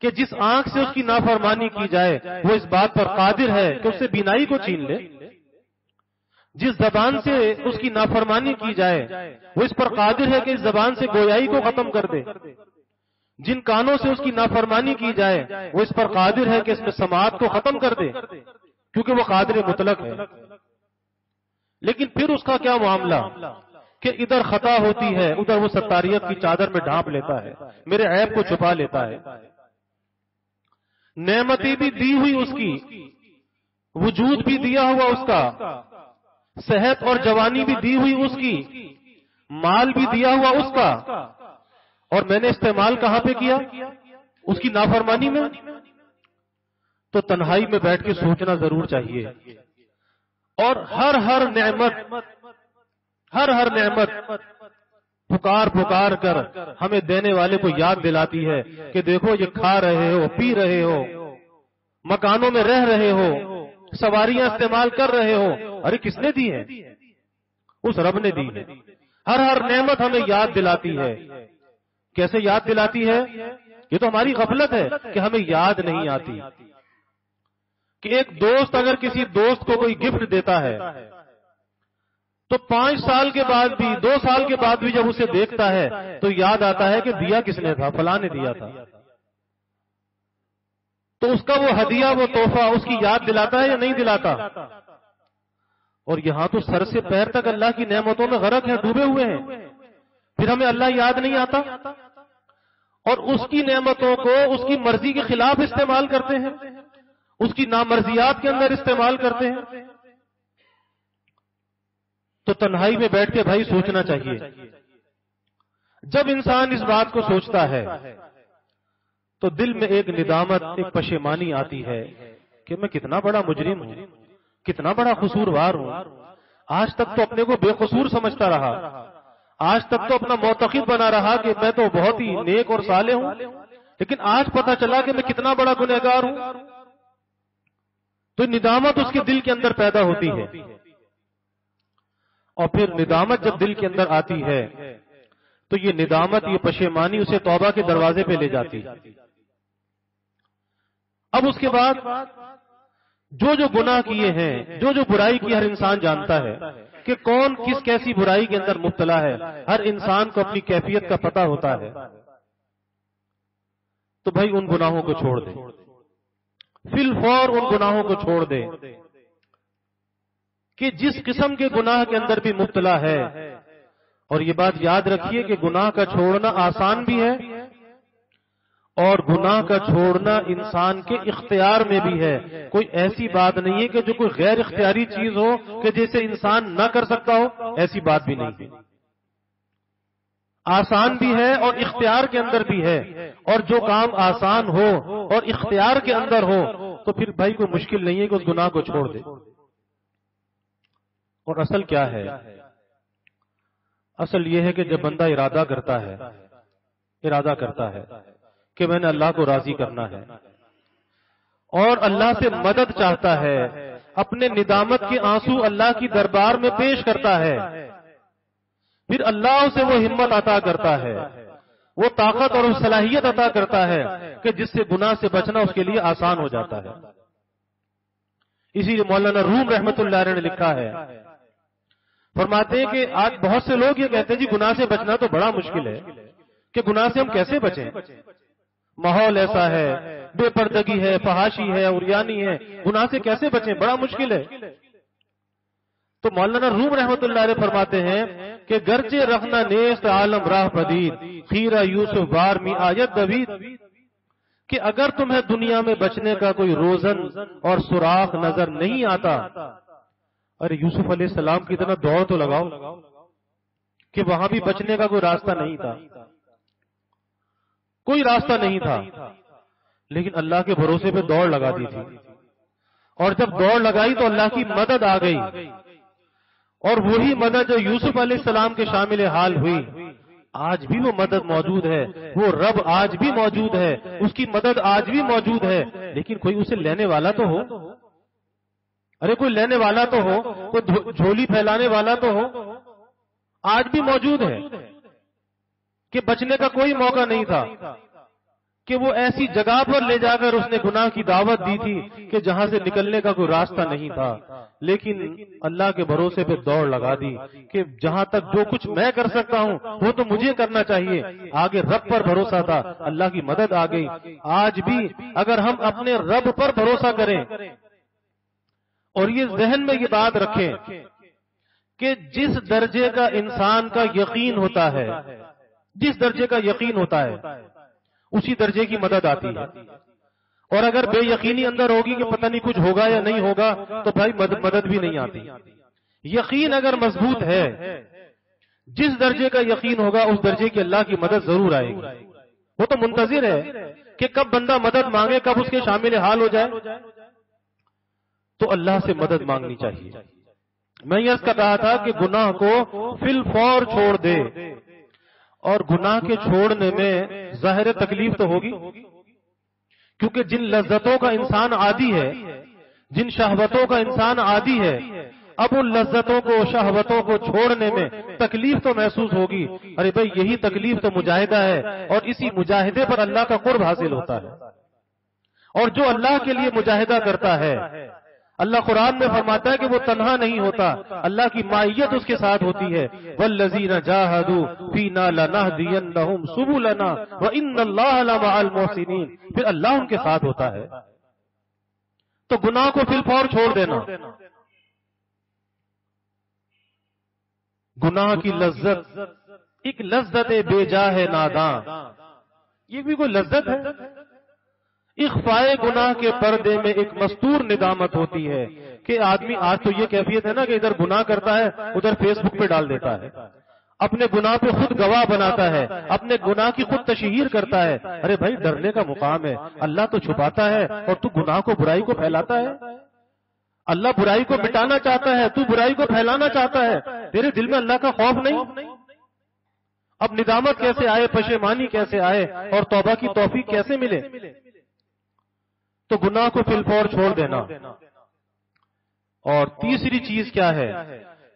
[SPEAKER 1] کہ جس آنکھ سے اس کی نافرمانی کی جائے، وہ اس بات پر قادر ہے کہ اسے بینائی کو چھین لے۔ جس زبان سے اس کی نافرمانی کی جائے، وہ اس پر قادر ہے کہ اس زبان سے گویائی کو ختم کر دے۔ جن کانوں سے اس کی نافرمانی کی جائے، وہ اس پر قادر ہے کہ اس میں سماعت کو ختم کر دے، کیونکہ وہ قادر مطلق ہے۔ لیکن پھر اس کا کیا معاملہ؟ کہ ادھر خطا ہوتی ہے، ادھر وہ ستاریت کی چادر میں ڈھانپ لیتا ہے، میرے عیب کو چھپا لیتا ہے۔ نعمتی بھی دی ہوئی اس کی، وجود بھی دیا ہوا اس کا، صحت اور جوانی بھی دی ہوئی اس کی، مال بھی دیا ہوا اس کا۔ اور میں نے استعمال کہاں پہ کیا؟ اس کی نافرمانی میں۔ تو تنہائی میں بیٹھ کے سوچنا ضرور چاہیے۔ اور ہر ہر نعمت ہر ہر نعمت پکار پکار کر ہمیں دینے والے کو یاد دلاتی ہے کہ دیکھو یہ کھا رہے ہو، پی رہے ہو، مکانوں میں رہ رہے ہو، سواریاں استعمال کر رہے ہو۔ ارے، کس نے دی ہے اس رب نے دی ہے ہر ہر نعمت ہمیں یاد دلاتی ہے۔ کیسے یاد دلاتی ہے؟ یہ تو ہماری غفلت ہے کہ ہمیں یاد نہیں آتی۔ کہ ایک دوست اگر کسی دوست کو کوئی گفٹ دیتا ہے تو پانچ سال کے بعد بھی، دو سال کے بعد بھی جب اسے دیکھتا ہے، تو یاد آتا ہے کہ دیا کس نے تھا، فلاں نے دیا تھا۔ تو اس کا وہ ہدیہ، وہ تحفہ، اس کی یاد دلاتا ہے یا نہیں دلاتا؟ اور یہاں تو سر سے پیر تک اللہ کی نعمتوں میں غرق ہیں ڈوبے ہوئے ہیں۔ پھر ہمیں اللہ یاد نہیں آتا؟ اور اس کی نعمتوں کو، اس کی مرضی کے خلاف استعمال کرتے ہیں۔ اس کی نامرضیات کے اندر استعمال کرتے ہیں۔ تو تنہائی میں بیٹھ کے بھائی سوچنا چاہیے۔ جب انسان اس بات کو سوچتا ہے، تو دل میں ایک ندامت، ایک پشیمانی آتی ہے کہ میں کتنا بڑا مجرم ہوں، کتنا بڑا قصوروار ہوں۔ آج تک تو اپنے کو بے قصور سمجھتا رہا۔ آج تک تو اپنا موتقب بنا رہا کہ میں تو بہت ہی نیک اور سالے ہوں، لیکن آج پتا چلا کہ میں کتنا بڑا گنہگار ہوں۔ تو ندامت اس کے دل کے اندر پیدا ہوتی ہے۔ اور پھر ندامت جب دل کے اندر آتی ہے، تو یہ ندامت، یہ پشیمانی اسے توبہ کے دروازے پہ لے جاتی۔ اب اس کے بعد جو جو گناہ کیے ہیں، جو جو برائی کی ہر انسان جانتا ہے، کہ کون کس کیسی برائی کے اندر مبتلا ہے، ہر انسان کو اپنی کیفیت کا پتہ ہوتا ہے۔ تو بھائی ان گناہوں کو چھوڑ دے۔ فل فور ان گناہوں کو چھوڑ دے۔ کہ جس قسم کے گناہ کے اندر بھی مبتلا ہے۔ اور یہ بات یاد رکھیے کہ گناہ کا چھوڑنا آسان بھی ہے اور گناہ کا چھوڑنا انسان کے اختیار میں بھی ہے۔ کوئی ایسی بات نہیں ہے کہ جو کوئی غیر اختیاری چیز ہو کہ جیسے انسان نہ کر سکتا ہو، ایسی بات بھی نہیں۔ آسان بھی ہے اور اختیار کے اندر بھی ہے۔ اور جو کام آسان ہو اور اختیار کے اندر ہو، تو پھر بھائی کوئی مشکل نہیں ہے کہ اس گناہ کو چھوڑ دے۔ اور اصل کیا ہے؟ اصل یہ ہے کہ جب بندہ ارادہ کرتا ہے، ارادہ کرتا ہے کہ میں نے اللہ کو راضی کرنا ہے، اور اللہ سے مدد چاہتا ہے، اپنے ندامت کے آنسو اللہ کی دربار میں پیش کرتا ہے، پھر اللہ سے وہ ہمت عطا کرتا ہے، وہ طاقت اور صلاحیت عطا کرتا ہے کہ جس سے گناہ سے بچنا اس کے لیے آسان ہو جاتا ہے۔ اسی لیے مولانا روم رحمت اللہ نے لکھا ہے فرماتے ہیں کہ آج بہت سے لوگ یہ کہتے ہیں جی گناہ سے بچنا تو بڑا مشکل ہے۔ کہ گناہ سے ہم کیسے بچیں؟ ماحول ایسا ہے، بے پردگی ہے، فحاشی ہے اریانی ہے۔ گناہ سے کیسے بچیں؟ بڑا مشکل ہے۔ تو مولانا روم رحمت اللہ علیہ فرماتے ہیں کہ گرچے رکھنا نیست عالم راہ پدید، خیرہ یوسف بار می آیت دوید۔ کہ اگر تمہیں دنیا میں بچنے کا کوئی روزن اور سوراخ نظر نہیں آتا ارے یوسف علیہ السلام کی طرح دوڑ تو لگاؤ، کہ وہاں بھی بچنے کا کوئی راستہ نہیں تھا۔ کوئی راستہ نہیں تھا۔ لیکن اللہ کے بھروسے پہ دوڑ لگا دی تھی۔ اور جب دوڑ لگائی تو اللہ کی مدد آ گئی۔ اور وہی مدد جو یوسف علیہ السلام کے شامل حال ہوئی۔ آج بھی وہ مدد موجود ہے۔ وہ رب آج بھی موجود ہے۔ اس کی مدد آج بھی موجود ہے۔ لیکن کوئی اسے لینے والا تو ہو؟ ارے کوئی لینے والا تو ہو، کوئی جھولی پھیلانے والا تو ہو۔ آج بھی موجود ہے کہ بچنے کا کوئی موقع نہیں تھا کہ وہ ایسی جگہ پر لے جا کر اس نے گناہ کی دعوت دی تھی کہ جہاں سے نکلنے کا کوئی راستہ نہیں تھا۔ لیکن اللہ کے بھروسے پہ دوڑ لگا دی کہ جہاں تک جو کچھ میں کر سکتا ہوں، وہ تو مجھے کرنا چاہیے۔ آگے رب پر بھروسہ تھا، اللہ کی مدد آ گئی۔ آج بھی اگر ہم اپنے رب پر بھروسہ کریں اور یہ ذہن میں یہ بات رکھیں کہ جس درجے کا انسان کا یقین ہوتا ہے، جس درجے کا یقین ہوتا ہے، اسی درجے کی مدد آتی ہے۔ اور اگر بے یقینی اندر ہوگی کہ پتہ نہیں کچھ ہوگا یا نہیں ہوگا، تو بھائی مدد بھی نہیں آتی۔ یقین اگر مضبوط ہے، جس درجے کا یقین ہوگا، اس درجے کی اللہ کی مدد ضرور آئے گی۔ وہ تو منتظر ہے کہ کب بندہ مدد مانگے، کب اس کے شامل حال ہو جائے۔ تو اللہ سے مدد مانگنی چاہیے۔ میں یہ کہا تھا کہ گناہ کو فل فور چھوڑ دے۔ اور گناہ کے چھوڑنے میں ظاہر تکلیف تو ہوگی۔ کیونکہ جن لذتوں کا انسان عادی ہے، جن شہوتوں کا انسان عادی ہے، اب ان لذتوں کو، شہوتوں کو چھوڑنے میں تکلیف تو محسوس ہوگی۔ ارے بھائی، یہی تکلیف تو مجاہدہ ہے اور اسی مجاہدے پر اللہ کا قرب حاصل ہوتا ہے۔ اور جو اللہ کے لیے مجاہدہ کرتا ہے اللہ قرآن میں فرماتا ہے کہ وہ تنہا نہیں ہوتا، اللہ کی مائیت اس کے ساتھ ہوتی ہے۔ وَالَّذِينَ جَاهَدُوا فِينَا لَنَهْدِيَنَّهُمْ سُبُلَنَا وَإِنَّ اللَّهَ لَمَعَ الْمُحْسِنِينَ۔ پھر اللہ ان کے ساتھ ہوتا ہے۔ تو گناہ کو پھر فور چھوڑ دینا۔ گناہ کی لذت ایک لذت بے جا ہے ناداں۔ یہ بھی کوئی لذت ہے؟ اخفائے گناہ کے پردے میں ایک مستور ندامت ہوتی ہے کہ آدمی، آج تو یہ کیفیت ہے نا کہ ادھر گناہ کرتا ہے، ادھر فیس بک پہ ڈال دیتا ہے۔ اپنے گناہ پہ خود گواہ بناتا ہے، اپنے گناہ کی خود تشہیر کرتا ہے۔ ارے بھائی، ڈرنے کا مقام ہے۔ اللہ تو چھپاتا ہے اور تو گناہ کو، برائی کو پھیلاتا ہے۔ اللہ برائی کو مٹانا چاہتا ہے، تو برائی کو پھیلانا چاہتا ہے۔ تیرے دل میں اللہ کا خوف نہیں؟ اب ندامت کیسے آئے؟ پشیمانی کیسے آئے؟ اور توبہ کی توفیق کیسے ملے؟ تو گناہ کو فل فور چھوڑ دینا۔ اور تیسری چیز کیا ہے؟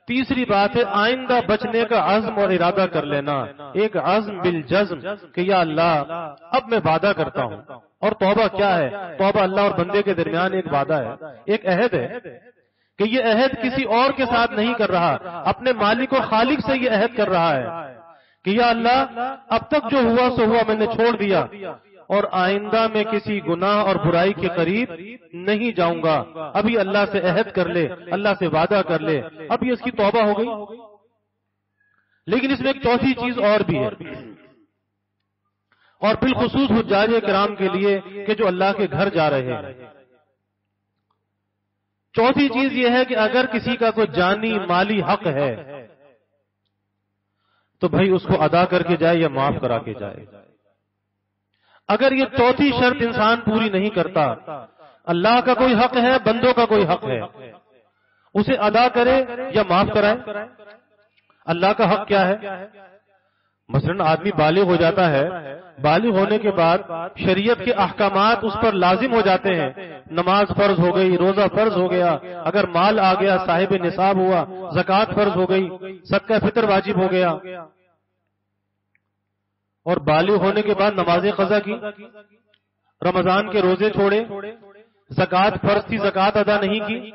[SPEAKER 1] تیسری بات ہے، آئندہ بچنے کا عزم اور ارادہ کر لینا۔ ایک عزم بالجزم کہ یا اللہ، اب میں وعدہ کرتا ہوں۔ اور توبہ کیا ہے؟ توبہ اللہ اور بندے کے درمیان ایک وعدہ ہے۔ ایک عہد ہے کہ یہ عہد کسی اور کے ساتھ نہیں کر رہا۔ اپنے مالک و خالق سے یہ عہد کر رہا ہے کہ یا اللہ، اب تک جو ہوا سو ہوا میں نے چھوڑ دیا۔ اور آئندہ میں کسی گناہ اور برائی کے قریب نہیں جاؤں گا۔ ابھی اللہ سے عہد کر لے، اللہ سے وعدہ کر لے۔ ابھی اس کی توبہ ہو گئی۔ لیکن اس میں ایک چوتھی چیز اور بھی ہے۔ اور بالخصوص حجاج کرام کے لیے کہ جو اللہ کے گھر جا رہے ہیں۔ چوتھی چیز یہ ہے کہ اگر کسی کا کوئی جانی مالی حق ہے، تو بھائی اس کو ادا کر کے جائے یا معاف کرا کے جائے۔ اگر یہ چوتھی شرط انسان پوری نہیں کرتا۔ اللہ کا کوئی حق ہے بندوں کا کوئی حق ہے۔ اسے ادا کرے یا معاف کرائے۔ اللہ کا حق کیا ہے؟ مثلا آدمی بالغ ہو جاتا ہے۔ بالغ ہونے کے بعد شریعت کے احکامات اس پر لازم ہو جاتے ہیں۔ نماز فرض ہو گئی روزہ فرض ہو گیا۔ اگر مال آ گیا صاحب نصاب ہوا زکوٰۃ فرض ہو گئی صدقہ فطر واجب ہو گیا۔ اور بالغ ہونے کے بعد نماز قضا کی، رمضان کے روزے چھوڑے، زکوٰۃ فرض تھی، زکوٰۃ ادا نہیں کی۔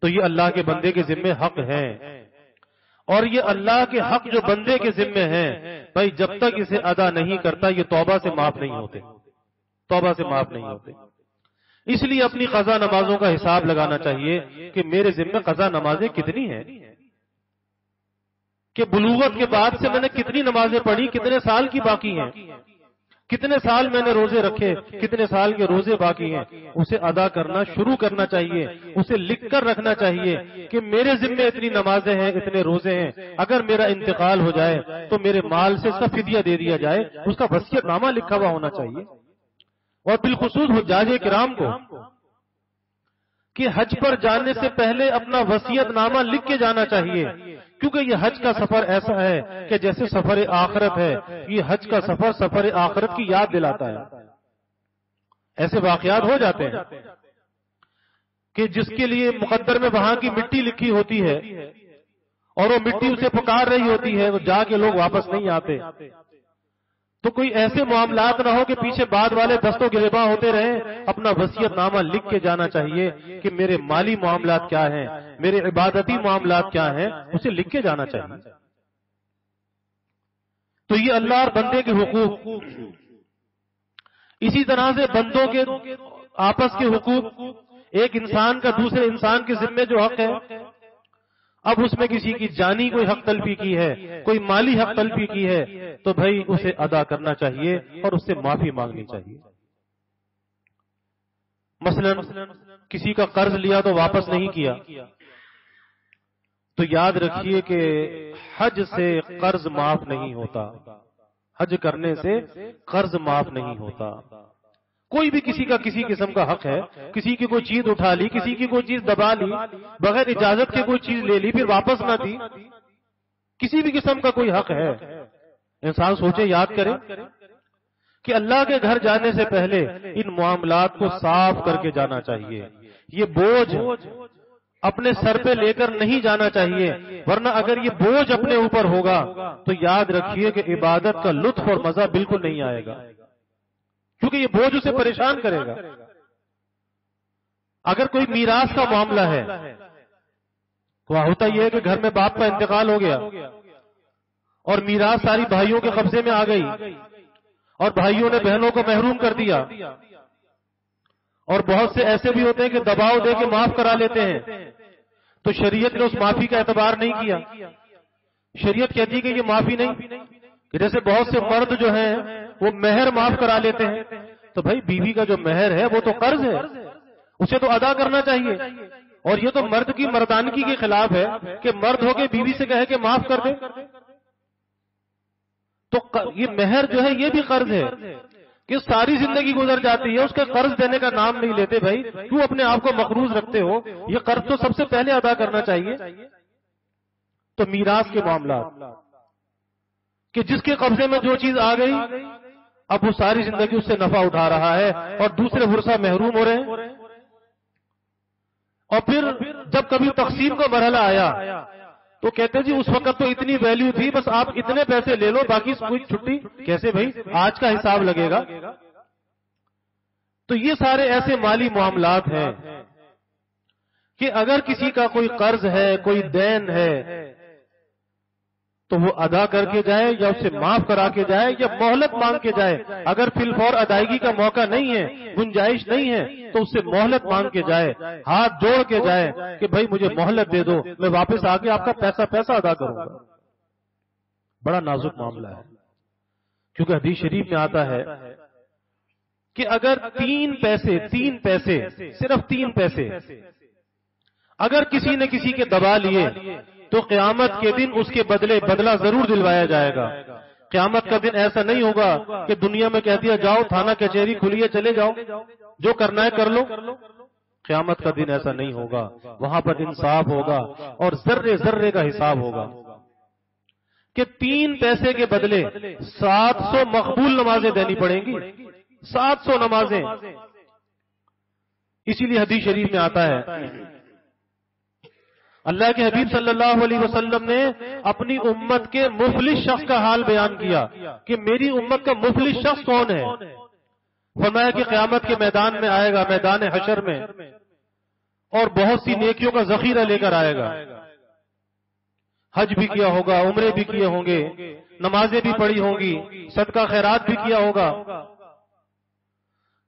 [SPEAKER 1] تو یہ اللہ کے بندے کے ذمے حق ہے۔ اور یہ اللہ کے حق جو بندے کے ذمے ہیں، بھائی جب تک اسے ادا نہیں کرتا، یہ توبہ سے معاف نہیں ہوتے۔ توبہ سے معاف نہیں ہوتے۔ اس لیے اپنی قضا نمازوں کا حساب لگانا چاہیے کہ میرے ذمے قضا نمازیں کتنی ہیں۔ کہ بلوغت کے بعد سے میں نے کتنی نمازیں پڑھی، کتنے سال کی باقی ہیں؟ کتنے سال میں نے روزے رکھے، کتنے سال کے روزے باقی ہیں؟ اسے ادا کرنا شروع کرنا چاہیے، اسے لکھ کر رکھنا چاہیے کہ میرے ذمے اتنی نمازیں ہیں، اتنے روزے ہیں۔ اگر میرا انتقال ہو جائے تو میرے مال سے سب فدیہ دے دیا جائے، اس کا وسیعت نامہ لکھا ہوا ہونا چاہیے۔ اور بالخصوص حجاج کرام کو کہ حج پر جانے سے پہلے اپنا وسیعت نامہ لکھ کے جانا چاہیے۔ کیونکہ یہ حج کا سفر ایسا ہے کہ جیسے سفر آخرت ہے، یہ حج کا سفر سفر آخرت کی یاد دلاتا ہے۔ ایسے واقعات ہو جاتے ہیں کہ جس کے لیے مقدر میں وہاں کی مٹی لکھی ہوتی ہے اور وہ مٹی اسے پکار رہی ہوتی ہے، وہ جا کے لوگ واپس نہیں آتے۔ تو کوئی ایسے معاملات نہ ہو کہ پیچھے بعد والے دستوں گربا ہوتے رہے اپنا وسیعت نامہ لکھ کے جانا چاہیے کہ میرے مالی معاملات کیا ہیں، میرے عبادتی معاملات کیا ہیں، اسے لکھ کے جانا چاہیے۔ تو یہ اللہ اور بندے کے حقوق۔ اسی طرح سے بندوں کے آپس کے حقوق۔ ایک انسان کا دوسرے انسان کے ذمے جو حق ہے اب اس میں کسی کی جانی کوئی حق تلفی کی ہے، کوئی مالی حق تلفی کی ہے، تو بھائی اسے ادا کرنا چاہیے اور اس سے معافی مانگنی چاہیے۔ مثلا کسی کا قرض لیا تو واپس نہیں کیا۔ تو یاد رکھیے کہ حج سے قرض معاف نہیں ہوتا۔ حج کرنے سے قرض معاف نہیں ہوتا۔ کوئی بھی کسی کا کسی قسم کا حق ہے، کسی کی کوئی چیز اٹھا لی، کسی کی کوئی چیز دبا لی، بغیر اجازت کے کوئی چیز لے لی، پھر واپس نہ دی، کسی بھی قسم کا کوئی حق ہے۔ انسان سوچے، یاد کرے کہ اللہ کے گھر جانے سے پہلے ان معاملات کو صاف کر کے جانا چاہیے۔ یہ بوجھ اپنے سر پہ لے کر نہیں جانا چاہیے، ورنہ اگر یہ بوجھ اپنے اوپر ہوگا تو یاد رکھیے کہ عبادت کا لطف اور مزہ بالکل نہیں آئے گا۔ کیونکہ یہ بوجھ اسے پریشان کرے گا۔ اگر کوئی میراث کا معاملہ ہے تو ہوتا یہ ہے کہ گھر میں باپ کا انتقال ہو گیا اور میراث ساری بھائیوں کے قبضے میں آ گئی اور بھائیوں نے بہنوں کو محروم کر دیا۔ اور بہت سے ایسے بھی ہوتے ہیں کہ دباؤ دے کے معاف کرا لیتے ہیں۔ تو شریعت نے اس معافی کا اعتبار نہیں کیا۔ شریعت کہتی کہ یہ معافی نہیں کہ جیسے بہت سے مرد جو ہیں وہ مہر معاف کرا لیتے ہیں۔ تو بھائی بیوی کا جو مہر ہے وہ تو قرض ہے۔ اسے تو ادا کرنا چاہیے۔ اور یہ تو مرد کی مردانگی کے خلاف ہے کہ مرد ہو کے بیوی سے کہے کہ معاف کر دے۔ تو یہ مہر جو ہے یہ بھی قرض ہے کہ ساری زندگی گزر جاتی ہے، اس کا قرض دینے کا نام نہیں لیتے۔ بھائی، کیوں اپنے آپ کو مقروض رکھتے ہو؟ یہ قرض تو سب سے پہلے ادا کرنا چاہیے۔ تو میراث کے معاملات۔ کہ جس کے قبضے میں جو چیز آ گئی، اب وہ ساری زندگی اس سے نفع اٹھا رہا ہے اور دوسرے ورثہ محروم ہو رہے ہیں۔ اور پھر جب کبھی تقسیم کا مرحلہ آیا، تو کہتے جی اس وقت تو اتنی ویلیو تھی، بس آپ اتنے پیسے لے لو، باقی کوئی چھٹی کیسے بھائی؟ آج کا حساب لگے گا۔ تو یہ سارے ایسے مالی معاملات ہیں کہ اگر کسی کا کوئی قرض ہے، کوئی دین ہے تو وہ ادا کر کے جائے یا اسے معاف کرا کے جائے یا مہلت مانگ کے جائے۔ اگر فل فور ادائیگی کا موقع نہیں ہے، گنجائش نہیں ہے، تو اس سے مہلت مانگ کے جائے، ہاتھ جوڑ کے جائے کہ بھائی مجھے مہلت دے دو، میں واپس آ کے آپ کا پیسہ پیسہ ادا کروں گا۔ بڑا نازک معاملہ ہے۔ کیونکہ حدیث شریف میں آتا ہے کہ اگر تین پیسے تین پیسے، صرف تین پیسے، اگر کسی نے کسی کے دبا لیے تو قیامت کے دن اس کے بدلے بدلہ ضرور دلوایا جائے گا۔ قیامت کا دن ایسا نہیں ہوگا کہ دنیا میں کہہ دیا جاؤ، تھانہ کچہری کھلیے چلے جاؤ، جو کرنا ہے کر لو۔ قیامت کا دن ایسا نہیں ہوگا۔ وہاں پر انصاف ہوگا اور ذرے ذرے کا حساب ہوگا کہ تین پیسے کے بدلے سات سو مقبول نمازیں دینی پڑیں گی۔ سات سو نمازیں۔ اسی لیے حدیث شریف میں آتا ہے اللہ کے حبیب صلی اللہ علیہ وسلم نے اپنی امت کے مفلس شخص کا حال بیان کیا کہ میری امت کا مفلس شخص کون ہے؟ فرمایا کہ قیامت کے میدان میں آئے گا، میدان حشر میں، اور بہت سی نیکیوں کا ذخیرہ لے کر آئے گا۔ حج بھی کیا ہوگا، عمرے بھی کیے ہوں گے، نمازیں بھی پڑھی ہوں گی، صدقہ خیرات بھی کیا ہوگا۔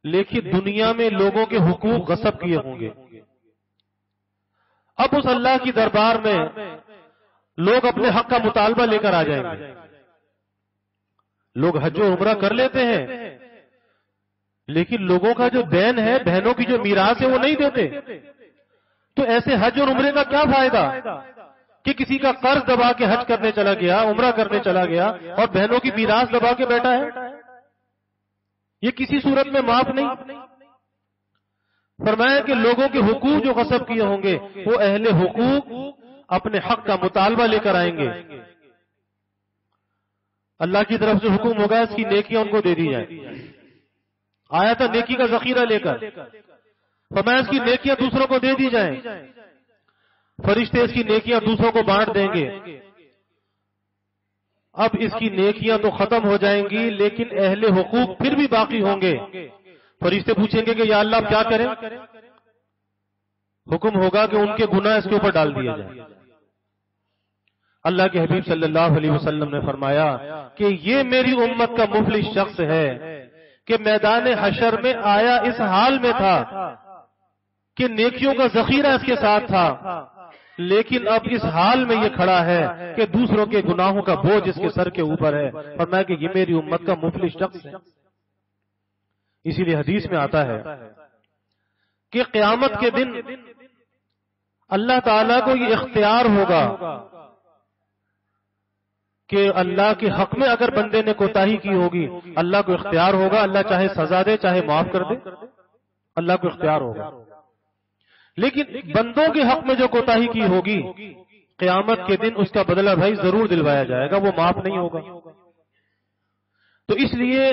[SPEAKER 1] لیکن دنیا میں لوگوں کے حقوق غصب کیے ہوں گے۔ اب اس اللہ کی دربار میں لوگ اپنے حق کا مطالبہ لے کر آ جائیں گے۔ لوگ حج و عمرہ کر لیتے ہیں۔ لیکن لوگوں کا جو دین ہے، بہنوں کی جو میراث ہے، وہ نہیں دیتے۔ تو ایسے حج اور عمرے کا کیا فائدہ؟ کہ کسی کا قرض دبا کے حج کرنے چلا گیا، عمرہ کرنے چلا گیا اور بہنوں کی میراث دبا کے بیٹھا ہے۔ یہ کسی صورت میں معاف نہیں۔ فرمایا کہ لوگوں کے حقوق جو غصب کیے ہوں گے، وہ اہل حقوق اپنے حق کا مطالبہ لے کر آئیں گے۔ اللہ کی طرف سے حکم ہوگا، اس کی نیکیاں ان کو دے دی جائیں۔ آیا تھا نیکی کا ذخیرہ لے کر۔ فرمایا اس کی نیکیاں دوسروں کو دے دی جائیں۔ فرشتے اس کی نیکیاں دوسروں کو بانٹ دیں گے۔ اب اس کی نیکیاں تو ختم ہو جائیں گی، لیکن اہل حقوق پھر بھی باقی ہوں گے۔ فرشتے پوچھیں گے کہ یا اللہ کیا کریں؟ حکم ہوگا کہ ان کے گناہ اس کے اوپر ڈال دیا جائے اللہ کے حبیب صلی اللہ علیہ وسلم نے فرمایا کہ یہ میری امت کا مفلس شخص ہے کہ میدان حشر میں آیا اس حال میں تھا کہ نیکیوں کا ذخیرہ اس کے ساتھ تھا، لیکن اب اس حال میں یہ کھڑا ہے کہ دوسروں کے گناہوں کا بوجھ اس کے سر کے اوپر ہے۔ اور میں کہ یہ میری امت کا مفلس شخص ہے۔ اسی لیے حدیث میں آتا ہے کہ قیامت کے دن اللہ تعالی کو یہ اختیار ہوگا کہ اللہ کے حق میں اگر بندے نے کوتاہی کی ہوگی، اللہ کو اختیار ہوگا، اللہ چاہے سزا دے، چاہے معاف کر دے، اللہ کو اختیار ہوگا۔ لیکن بندوں کے حق میں جو کوتاہی کی ہوگی، قیامت کے دن اس کا بدلہ بھائی ضرور دلوایا جائے گا، وہ معاف نہیں ہوگا۔ تو اس لیے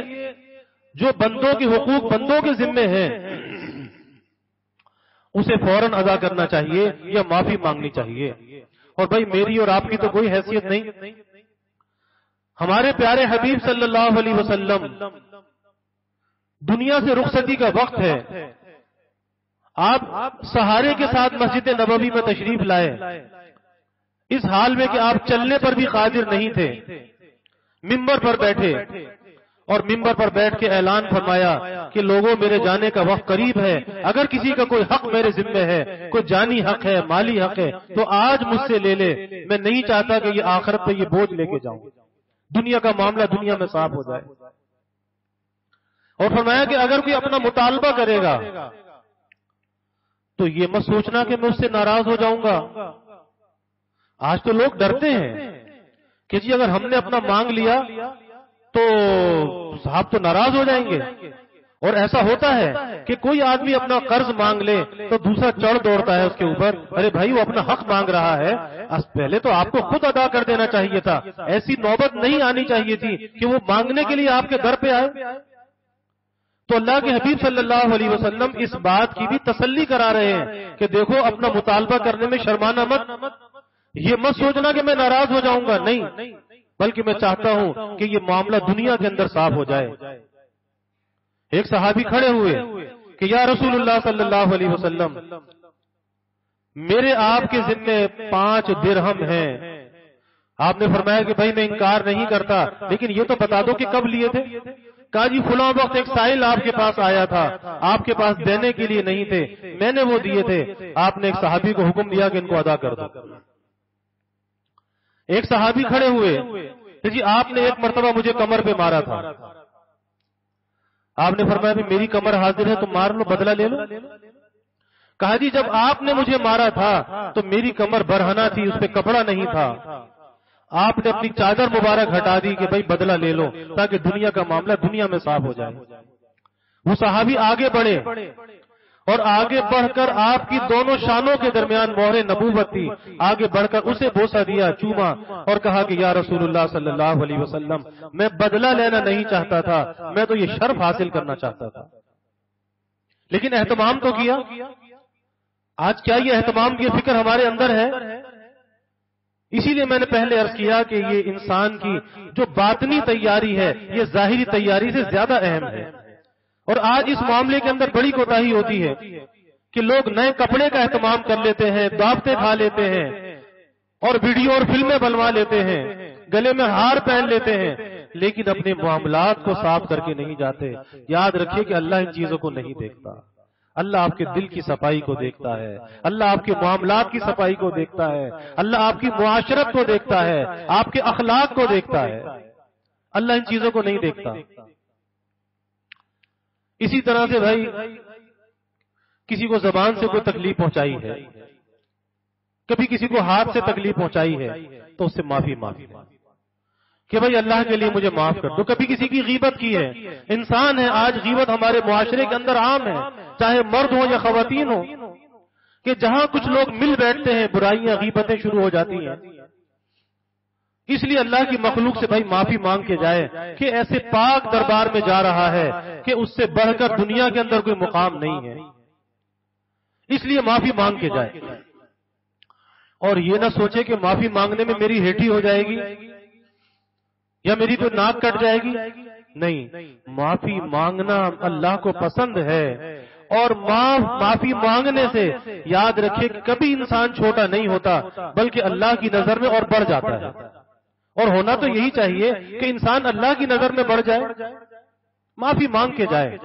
[SPEAKER 1] جو بندوں کے حقوق بندوں کے ذمے ہیں، اسے فوراً ادا کرنا چاہیے یا معافی مانگنی چاہیے۔ اور بھائی، میری اور آپ کی تو کوئی حیثیت نہیں۔ ہمارے پیارے حبیب صلی اللہ علیہ وسلم، دنیا سے رخصتی کا وقت ہے۔ آپ سہارے کے ساتھ مسجد نبوی میں تشریف لائے۔ اس حال میں کہ آپ چلنے پر بھی قادر نہیں تھے، ممبر پر بیٹھے۔ اور ممبر پر بیٹھ کے اعلان فرمایا کہ لوگوں میرے جانے کا وقت قریب ہے۔ اگر کسی کا کوئی حق میرے ذمے ہے، کوئی جانی حق ہے، مالی حق ہے، تو آج مجھ سے لے لے۔ میں نہیں چاہتا کہ یہ آخرت پہ یہ بوجھ لے کے جاؤں۔ دنیا کا معاملہ دنیا میں صاف ہو جائے۔ اور فرمایا کہ اگر کوئی اپنا مطالبہ کرے گا، تو یہ مت سوچنا کہ میں اس سے ناراض ہو جاؤں گا۔ آج تو لوگ ڈرتے ہیں کہ جی اگر ہم نے اپنا مانگ لیا تو صاحب تو ناراض ہو جائیں گے۔ اور ایسا ہوتا ہے کہ کوئی آدمی اپنا قرض مانگ لے تو دوسرا چڑھ دوڑتا ہے اس کے اوپر۔ ارے بھائی، وہ اپنا حق مانگ رہا ہے۔ پہلے تو آپ کو خود ادا کر دینا چاہیے تھا۔ ایسی نوبت نہیں آنی چاہیے تھی کہ وہ مانگنے کے لیے آپ کے گھر پہ آئے۔ تو اللہ کے حبیب صلی اللہ علیہ وسلم اس بات کی بھی تسلی کرا رہے ہیں کہ دیکھو، اپنا مطالبہ کرنے میں شرمانہ مت۔ یہ مت سوچنا کہ میں ناراض ہو جاؤں گا۔ نہیں۔ بلکہ میں چاہتا ہوں کہ یہ معاملہ دنیا کے اندر صاف ہو جائے۔ ایک صحابی کھڑے ہوئے کہ یا رسول اللہ صلی اللہ علیہ وسلم میرے آپ کے ذمے پانچ درہم ہیں۔ آپ نے فرمایا کہ بھائی میں انکار نہیں کرتا لیکن یہ تو بتا دو کہ کب لیے تھے؟ کہا جی فلاں وقت ایک سائل آپ کے پاس آیا تھا آپ کے پاس دینے کے لیے نہیں تھے میں نے وہ دیے تھے۔ آپ نے ایک صحابی کو حکم دیا کہ ان کو ادا کر دو۔ ایک صحابی کھڑے ہوئے، کہ جی آپ نے ایک مرتبہ مجھے کمر پہ مارا تھا۔ آپ نے فرمایا بھی میری کمر حاضر ہے تو مار لو، بدلہ لے لو۔ کہا جی جب آپ نے مجھے مارا تھا تو میری کمر برہنا تھی، اس پہ کپڑا نہیں تھا۔ آپ نے اپنی چادر مبارک ہٹا دی کہ بھائی بدلہ لے لو تاکہ دنیا کا معاملہ دنیا میں صاف ہو جائے۔ وہ صحابی آگے بڑھے۔ اور آگے بڑھ کر آپ کی دونوں شانوں کے درمیان مہر نبوت تھی۔ آگے بڑھ کر اسے بوسا دیا، چوما اور کہا کہ یا رسول اللہ صلی اللہ علیہ وسلم، میں بدلہ لینا نہیں چاہتا تھا، میں تو یہ شرف حاصل کرنا چاہتا تھا۔ لیکن اہتمام تو کیا؟ آج کیا یہ اہتمام کی فکر ہمارے اندر ہے؟ اسی لیے میں نے پہلے عرض کیا کہ یہ انسان کی جو باطنی تیاری ہے، یہ ظاہری تیاری سے زیادہ اہم ہے۔ اور آج اس معاملے کے اندر بڑی کوتاہی ہوتی ہے کہ لوگ نئے کپڑے کا اہتمام کر لیتے ہیں، دعوتیں کھا لیتے ہیں اور ویڈیو اور فلمیں بنوا لیتے ہیں، گلے میں ہار پہن لیتے ہیں، لیکن اپنے معاملات کو صاف کر کے نہیں جاتے۔ یاد رکھیے کہ اللہ ان چیزوں کو نہیں دیکھتا۔ اللہ آپ کے دل کی صفائی کو دیکھتا ہے۔ اللہ آپ کے معاملات کی صفائی کو دیکھتا ہے۔ اللہ آپ کی معاشرت کو دیکھتا ہے۔ آپ کے اخلاق کو دیکھتا ہے۔ اللہ ان چیزوں کو نہیں دیکھتا۔ اسی طرح سے بھائی، کسی کو زبان سے کوئی تکلیف پہنچائی ہے، کبھی کسی کو ہاتھ سے تکلیف پہنچائی ہے، تو اس سے معافی معافی کہ بھائی، اللہ کے لیے مجھے معاف کر دو۔ کبھی کسی کی غیبت کی ہے۔ انسان ہے، آج غیبت ہمارے معاشرے کے اندر عام ہے، چاہے مرد ہو یا خواتین ہو، کہ جہاں کچھ لوگ مل بیٹھتے ہیں، برائیاں، غیبتیں شروع ہو جاتی ہیں۔ اس لیے اللہ کی مخلوق سے بھائی معافی مانگ کے جائے کہ ایسے پاک دربار میں جا رہا ہے کہ اس سے بڑھ کر دنیا کے اندر کوئی مقام نہیں ہے۔ اس لیے معافی مانگ کے جائے۔ اور یہ نہ سوچے کہ معافی مانگنے میں میری ہیٹی ہو جائے گی یا میری کوئی ناک کٹ جائے گی۔ نہیں، معافی مانگنا اللہ کو پسند ہے۔ اور معافی مانگنے سے یاد رکھے کہ کبھی انسان چھوٹا نہیں ہوتا، بلکہ اللہ کی نظر میں اور بڑھ جاتا ہے۔ اور ہونا تو یہی چاہیے کہ انسان اللہ کی نظر میں بڑھ جائے معافی مانگ کے جائے۔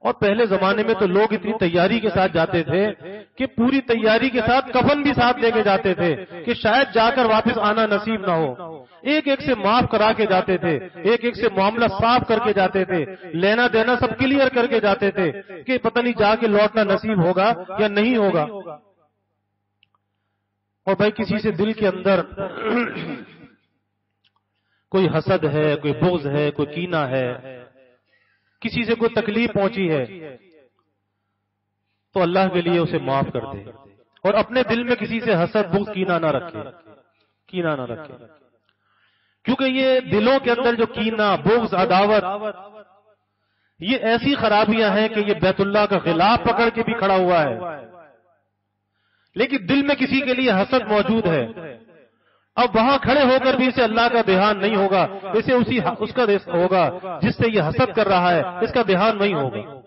[SPEAKER 1] اور پہلے زمانے میں تو لوگ اتنی تیاری کے ساتھ جاتے تھے کہ پوری تیاری کے ساتھ کفن بھی ساتھ لے کے جاتے تھے کہ شاید جا کر واپس آنا نصیب نہ ہو۔ ایک ایک سے معاف کرا کے جاتے تھے ایک ایک سے معاملہ صاف کر کے جاتے تھے لینا دینا سب کلیئر کر کے جاتے تھے کہ پتہ نہیں جا کے لوٹنا نصیب ہوگا یا نہیں ہوگا۔ اور بھائی کسی سے دل کے اندر کوئی حسد ہے، کوئی بغض ہے، کوئی کینا ہے۔ کسی سے کوئی تکلیف پہنچی ہے، تو اللہ کے لیے اسے معاف کر دے۔ اور اپنے دل میں کسی سے حسد، بغض کینا نہ رکھے۔ کینا نہ رکھے۔ کیونکہ یہ دلوں کے اندر جو کینا بغض، عداوت، یہ ایسی خرابیاں ہیں کہ یہ بیت اللہ کا خلاف پکڑ کے بھی کھڑا ہوا ہے۔ لیکن دل میں کسی کے لیے حسد موجود ہے۔ اب وہاں کھڑے ہو کر بھی اسے اللہ کا دھیان نہیں ہوگا، اسے اسی اس کا ہوگا، جس سے یہ حسد کر رہا ہے، اس کا دھیان نہیں ہوگا۔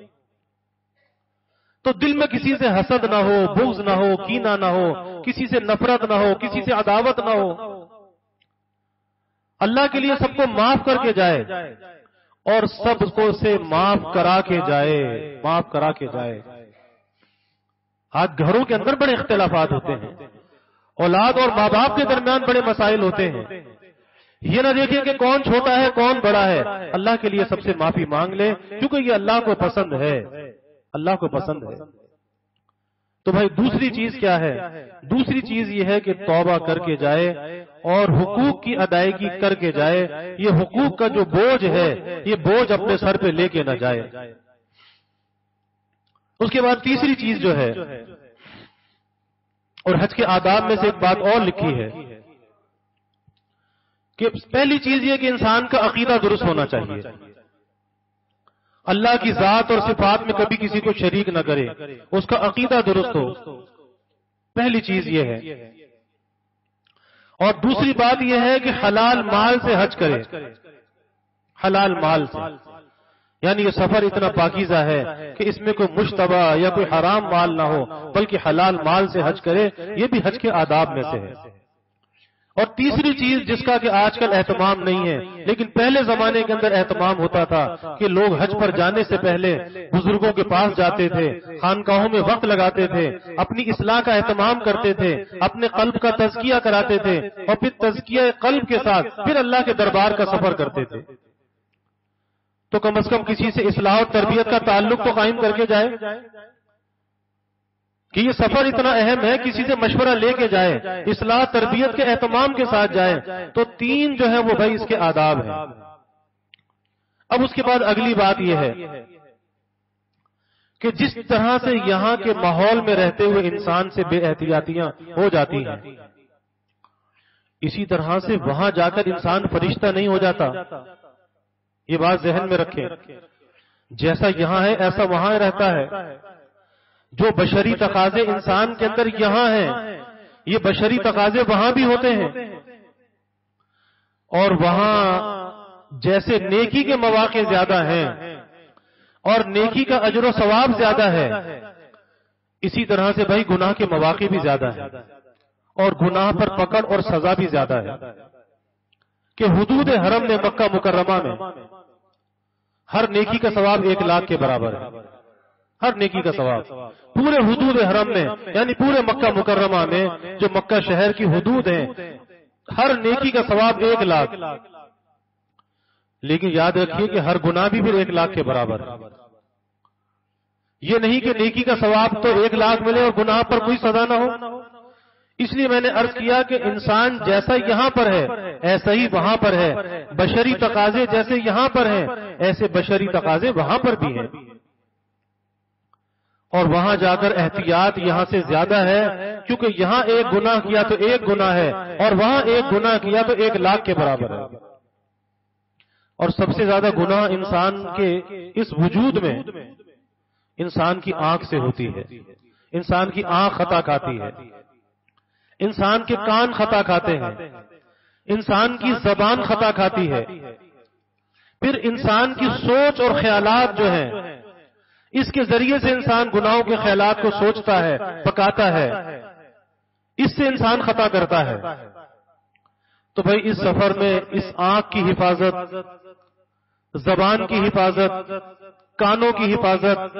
[SPEAKER 1] تو دل میں کسی سے حسد نہ ہو، بغض نہ ہو کینا نہ ہو، کسی سے نفرت نہ ہو، کسی سے عداوت نہ ہو۔ اللہ کے لیے سب کو معاف کر کے جائے اور سب کو سے معاف کرا کے جائے، معاف کرا کے جائے۔ آج گھروں کے اندر بڑے اختلافات ہوتے ہیں۔ اولاد اور ماں باپ کے درمیان بڑے مسائل ہوتے ہیں۔ یہ نہ دیکھیں کہ کون چھوٹا ہے، کون بڑا ہے۔ اللہ کے لیے سب سے معافی مانگ لے، کیونکہ یہ اللہ کو پسند ہے۔ اللہ کو پسند ہے۔ تو بھائی، دوسری چیز کیا ہے؟ دوسری چیز یہ ہے کہ توبہ کر کے جائے اور حقوق کی ادائیگی کر کے جائے۔ یہ حقوق کا جو بوجھ ہے، یہ بوجھ اپنے سر پہ لے کے نہ جائے۔ اس کے بعد تیسری چیز جو ہے اور حج کے آداب میں سے ایک بات اور لکھی ہے کہ پہلی چیز یہ کہ انسان کا عقیدہ درست ہونا چاہیے۔ اللہ کی ذات اور صفات میں کبھی کسی کو شریک نہ کرے، اس کا عقیدہ درست ہو۔ پہلی چیز یہ ہے۔ اور دوسری بات یہ ہے کہ حلال مال سے حج کرے۔ حلال مال سے۔ یعنی یہ سفر اتنا پاکیزہ ہے کہ اس میں کوئی مشتبہ یا کوئی حرام مال نہ ہو، بلکہ حلال مال سے حج کرے، یہ بھی حج کے آداب میں سے ہے۔ اور تیسری چیز جس کا کہ آج کل اہتمام نہیں ہے، لیکن پہلے زمانے کے اندر اہتمام ہوتا تھا کہ لوگ حج پر جانے سے پہلے بزرگوں کے پاس جاتے تھے، خانقاہوں میں وقت لگاتے تھے، اپنی اصلاح کا اہتمام کرتے تھے، اپنے قلب کا تزکیہ کراتے تھے اور پھر تزکیہ قلب کے ساتھ پھر اللہ کے دربار کا سفر کرتے تھے۔ تو کم از کم کسی سے اصلاح اور تربیت کا تعلق تو قائم کر کے جائے کہ یہ سفر اتنا اہم ہے، کسی سے مشورہ لے کے جائے، اصلاح، تربیت کے اہتمام کے ساتھ جائے، تو تین جو ہے وہ بھائی اس کے آداب ہیں۔ اب اس کے بعد اگلی بات یہ ہے کہ جس طرح سے یہاں کے ماحول میں رہتے ہوئے انسان سے بے احتیاطیاں ہو جاتی ہیں، اسی طرح سے وہاں جا کر انسان فرشتہ نہیں ہو جاتا۔ یہ بات ذہن میں رکھیں۔ جیسا یہاں ہے، ایسا وہاں رہتا ہے۔ جو بشری تقاضے انسان کے اندر یہاں ہیں، یہ بشری تقاضے وہاں بھی ہوتے ہیں۔ اور وہاں جیسے نیکی کے مواقع زیادہ ہیں، اور نیکی کا اجر و ثواب زیادہ ہے، اسی طرح سے بھائی گناہ کے مواقع بھی زیادہ ہیں۔ اور گناہ پر پکڑ اور سزا بھی زیادہ ہے۔ کہ حدود حرم نے مکہ مکرمہ میں ہر نیکی کا ثواب ایک لاکھ کے برابر ہے۔ ہر نیکی کا ثواب۔ پورے حدود حرم میں یعنی پورے مکہ مکرمہ میں جو مکہ شہر کی حدود ہیں ہر نیکی کا ثواب ایک لاکھ۔ لیکن یاد رکھیے کہ ہر گناہ بھی پھر ایک لاکھ کے برابر یہ نہیں کہ نیکی کا ثواب تو ایک لاکھ ملے اور گناہ پر کوئی سزا نہ ہو۔ اس لیے میں نے عرض کیا کہ انسان جیسا یہاں پر ہے، ایسا ہی وہاں پر ہے۔ بشری تقاضے جیسے یہاں پر ہیں، ایسے بشری تقاضے وہاں پر بھی ہیں۔ اور وہاں جا کر احتیاط یہاں سے زیادہ ہے، کیونکہ یہاں ایک گناہ کیا تو ایک گناہ ہے، اور وہاں ایک گناہ کیا تو ایک لاکھ کے برابر ہے۔ اور سب سے زیادہ گناہ انسان کے اس وجود میں، انسان کی آنکھ سے ہوتی ہے۔ انسان کی آنکھ خطا کھاتی ہے۔ انسان کے کان خطا کھاتے ہیں۔ انسان کی زبان خطا کھاتی ہے۔ پھر انسان کی سوچ اور خیالات جو ہیں، اس کے ذریعے سے انسان گناہوں کے خیالات کو سوچتا ہے، پکاتا ہے۔ اس سے انسان خطا کرتا ہے۔ تو بھائی، اس سفر میں اس آنکھ کی حفاظت، زبان کی حفاظت، کانوں کی حفاظت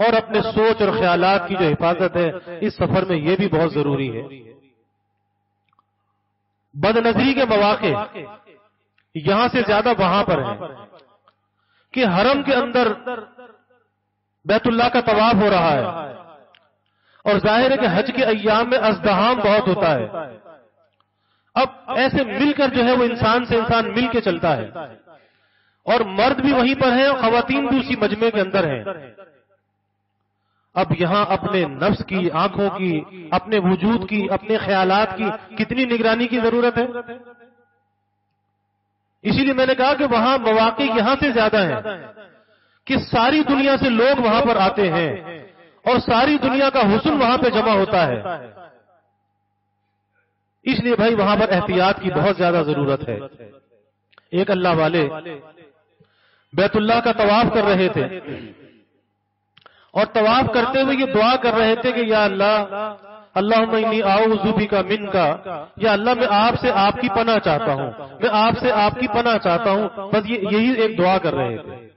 [SPEAKER 1] اور اپنے سوچ اور خیالات کی جو حفاظت ہے، اس سفر میں یہ بھی بہت ضروری ہے۔ بد نظری کے مواقع یہاں سے زیادہ وہاں پر ہیں کہ حرم کے اندر بیت اللہ کا طواف ہو رہا ہے اور ظاہر ہے کہ حج کے ایام میں ازدہام بہت ہوتا ہے۔ اب ایسے مل کر جو ہے وہ انسان سے انسان مل کے چلتا ہے۔ اور مرد بھی وہیں پر ہیں اور خواتین بھی اسی مجمع کے اندر ہیں۔ اب یہاں اپنے نفس کی آنکھوں کی، اپنے وجود کی، اپنے خیالات کی کتنی نگرانی کی ضرورت ہے؟ اسی لیے میں نے کہا کہ وہاں مواقع یہاں سے زیادہ ہیں کہ ساری دنیا سے لوگ وہاں پر آتے ہیں اور ساری دنیا کا حسن وہاں پہ جمع ہوتا ہے۔ اس لیے بھائی وہاں پر احتیاط کی بہت زیادہ ضرورت ہے۔ ایک اللہ والے بیت اللہ کا طواف کر رہے تھے۔ اور طواف کرتے ہوئے یہ دعا کر رہے تھے کہ یا اللہ اللہ آؤ زوبی کا من کا یا اللہ میں آپ سے آپ کی پناہ چاہتا ہوں، میں آپ سے آپ کی پناہ چاہتا ہوں، بس یہی ایک دعا کر رہے تھے۔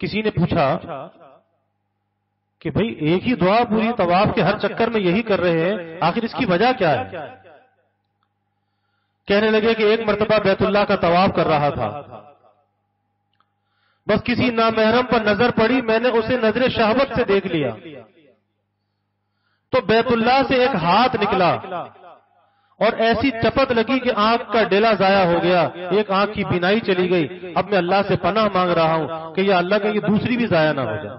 [SPEAKER 1] کسی نے پوچھا کہ بھائی، ایک ہی دعا پوری طواف کے ہر چکر میں یہی کر رہے ہیں، آخر اس کی وجہ کیا ہے؟ کہنے لگے کہ ایک مرتبہ بیت اللہ کا طواف کر رہا تھا۔ بس کسی نامحرم پر نظر پڑی، میں نے اسے نظر شہبت سے دیکھ لیا۔ تو بیت اللہ سے ایک ہاتھ نکلا اور ایسی چپت لگی کہ آنکھ کا ڈیلا ضائع ہو گیا۔ ایک آنکھ کی بینائی چلی گئی۔ اب میں اللہ سے پناہ مانگ رہا ہوں کہ یہ اللہ کا یہ دوسری بھی ضائع نہ ہو جائے۔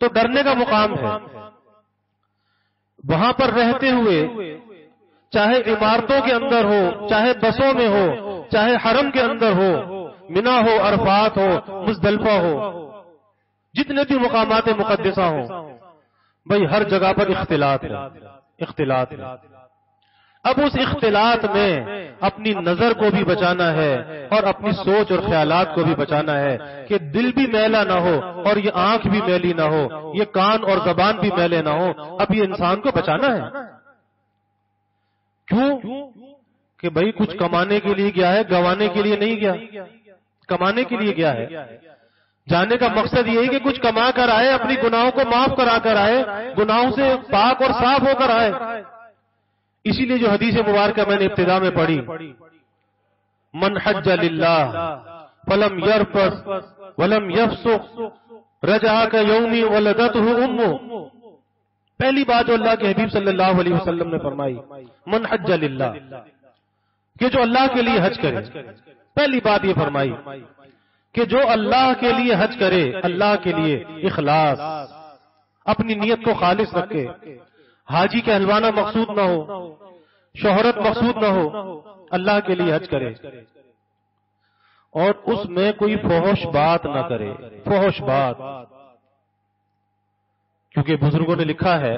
[SPEAKER 1] تو ڈرنے کا مقام ہے۔ وہاں پر رہتے ہوئے چاہے عمارتوں کے اندر ہو، چاہے بسوں میں ہو، چاہے حرم کے اندر ہو منا ہو، عرفات ہو، مزدلفہ ہو، جتنے بھی مقامات مقدسہ ہوں، بھائی ہر جگہ پر اختلاط ہے اختلاط ہے۔ اب اس اختلاط میں اپنی نظر کو بھی بچانا ہے اور اپنی سوچ اور خیالات کو بھی بچانا ہے کہ دل بھی میلا نہ ہو اور یہ آنکھ بھی میلی نہ ہو، یہ کان اور زبان بھی میلے نہ ہو، اب یہ انسان کو بچانا ہے۔ کیوں؟ کہ بھائی کچھ کمانے کے لیے گیا ہے، گوانے کے لیے نہیں گیا۔ کمانے کے لیے گیا ہے۔ جانے کا مقصد یہی کہ کچھ کما کر آئے، اپنی گناہوں کو معاف کرا کر آئے، گناہوں سے پاک اور صاف ہو کر آئے۔ اسی لیے جو حدیث مبارکہ میں نے ابتدا میں پڑھی، من حج للہ فلم یرفس ولم یفسق رجا کا یومی ولدت امو پہلی بات جو اللہ کے حبیب صلی اللہ علیہ وسلم نے فرمائی، من حج للہ کہ جو اللہ کے لیے حج کرے۔ پہلی بات یہ فرمائی کہ جو اللہ کے لیے حج کرے، اللہ کے لیے اخلاص۔ اپنی نیت کو خالص رکھے۔ حاجی کے حلوانہ مقصود نہ ہو، شہرت مقصود نہ ہو، اللہ کے لیے حج کرے۔ اور اس میں کوئی فوش بات نہ کرے۔ فوش بات۔ کیونکہ بزرگوں نے لکھا ہے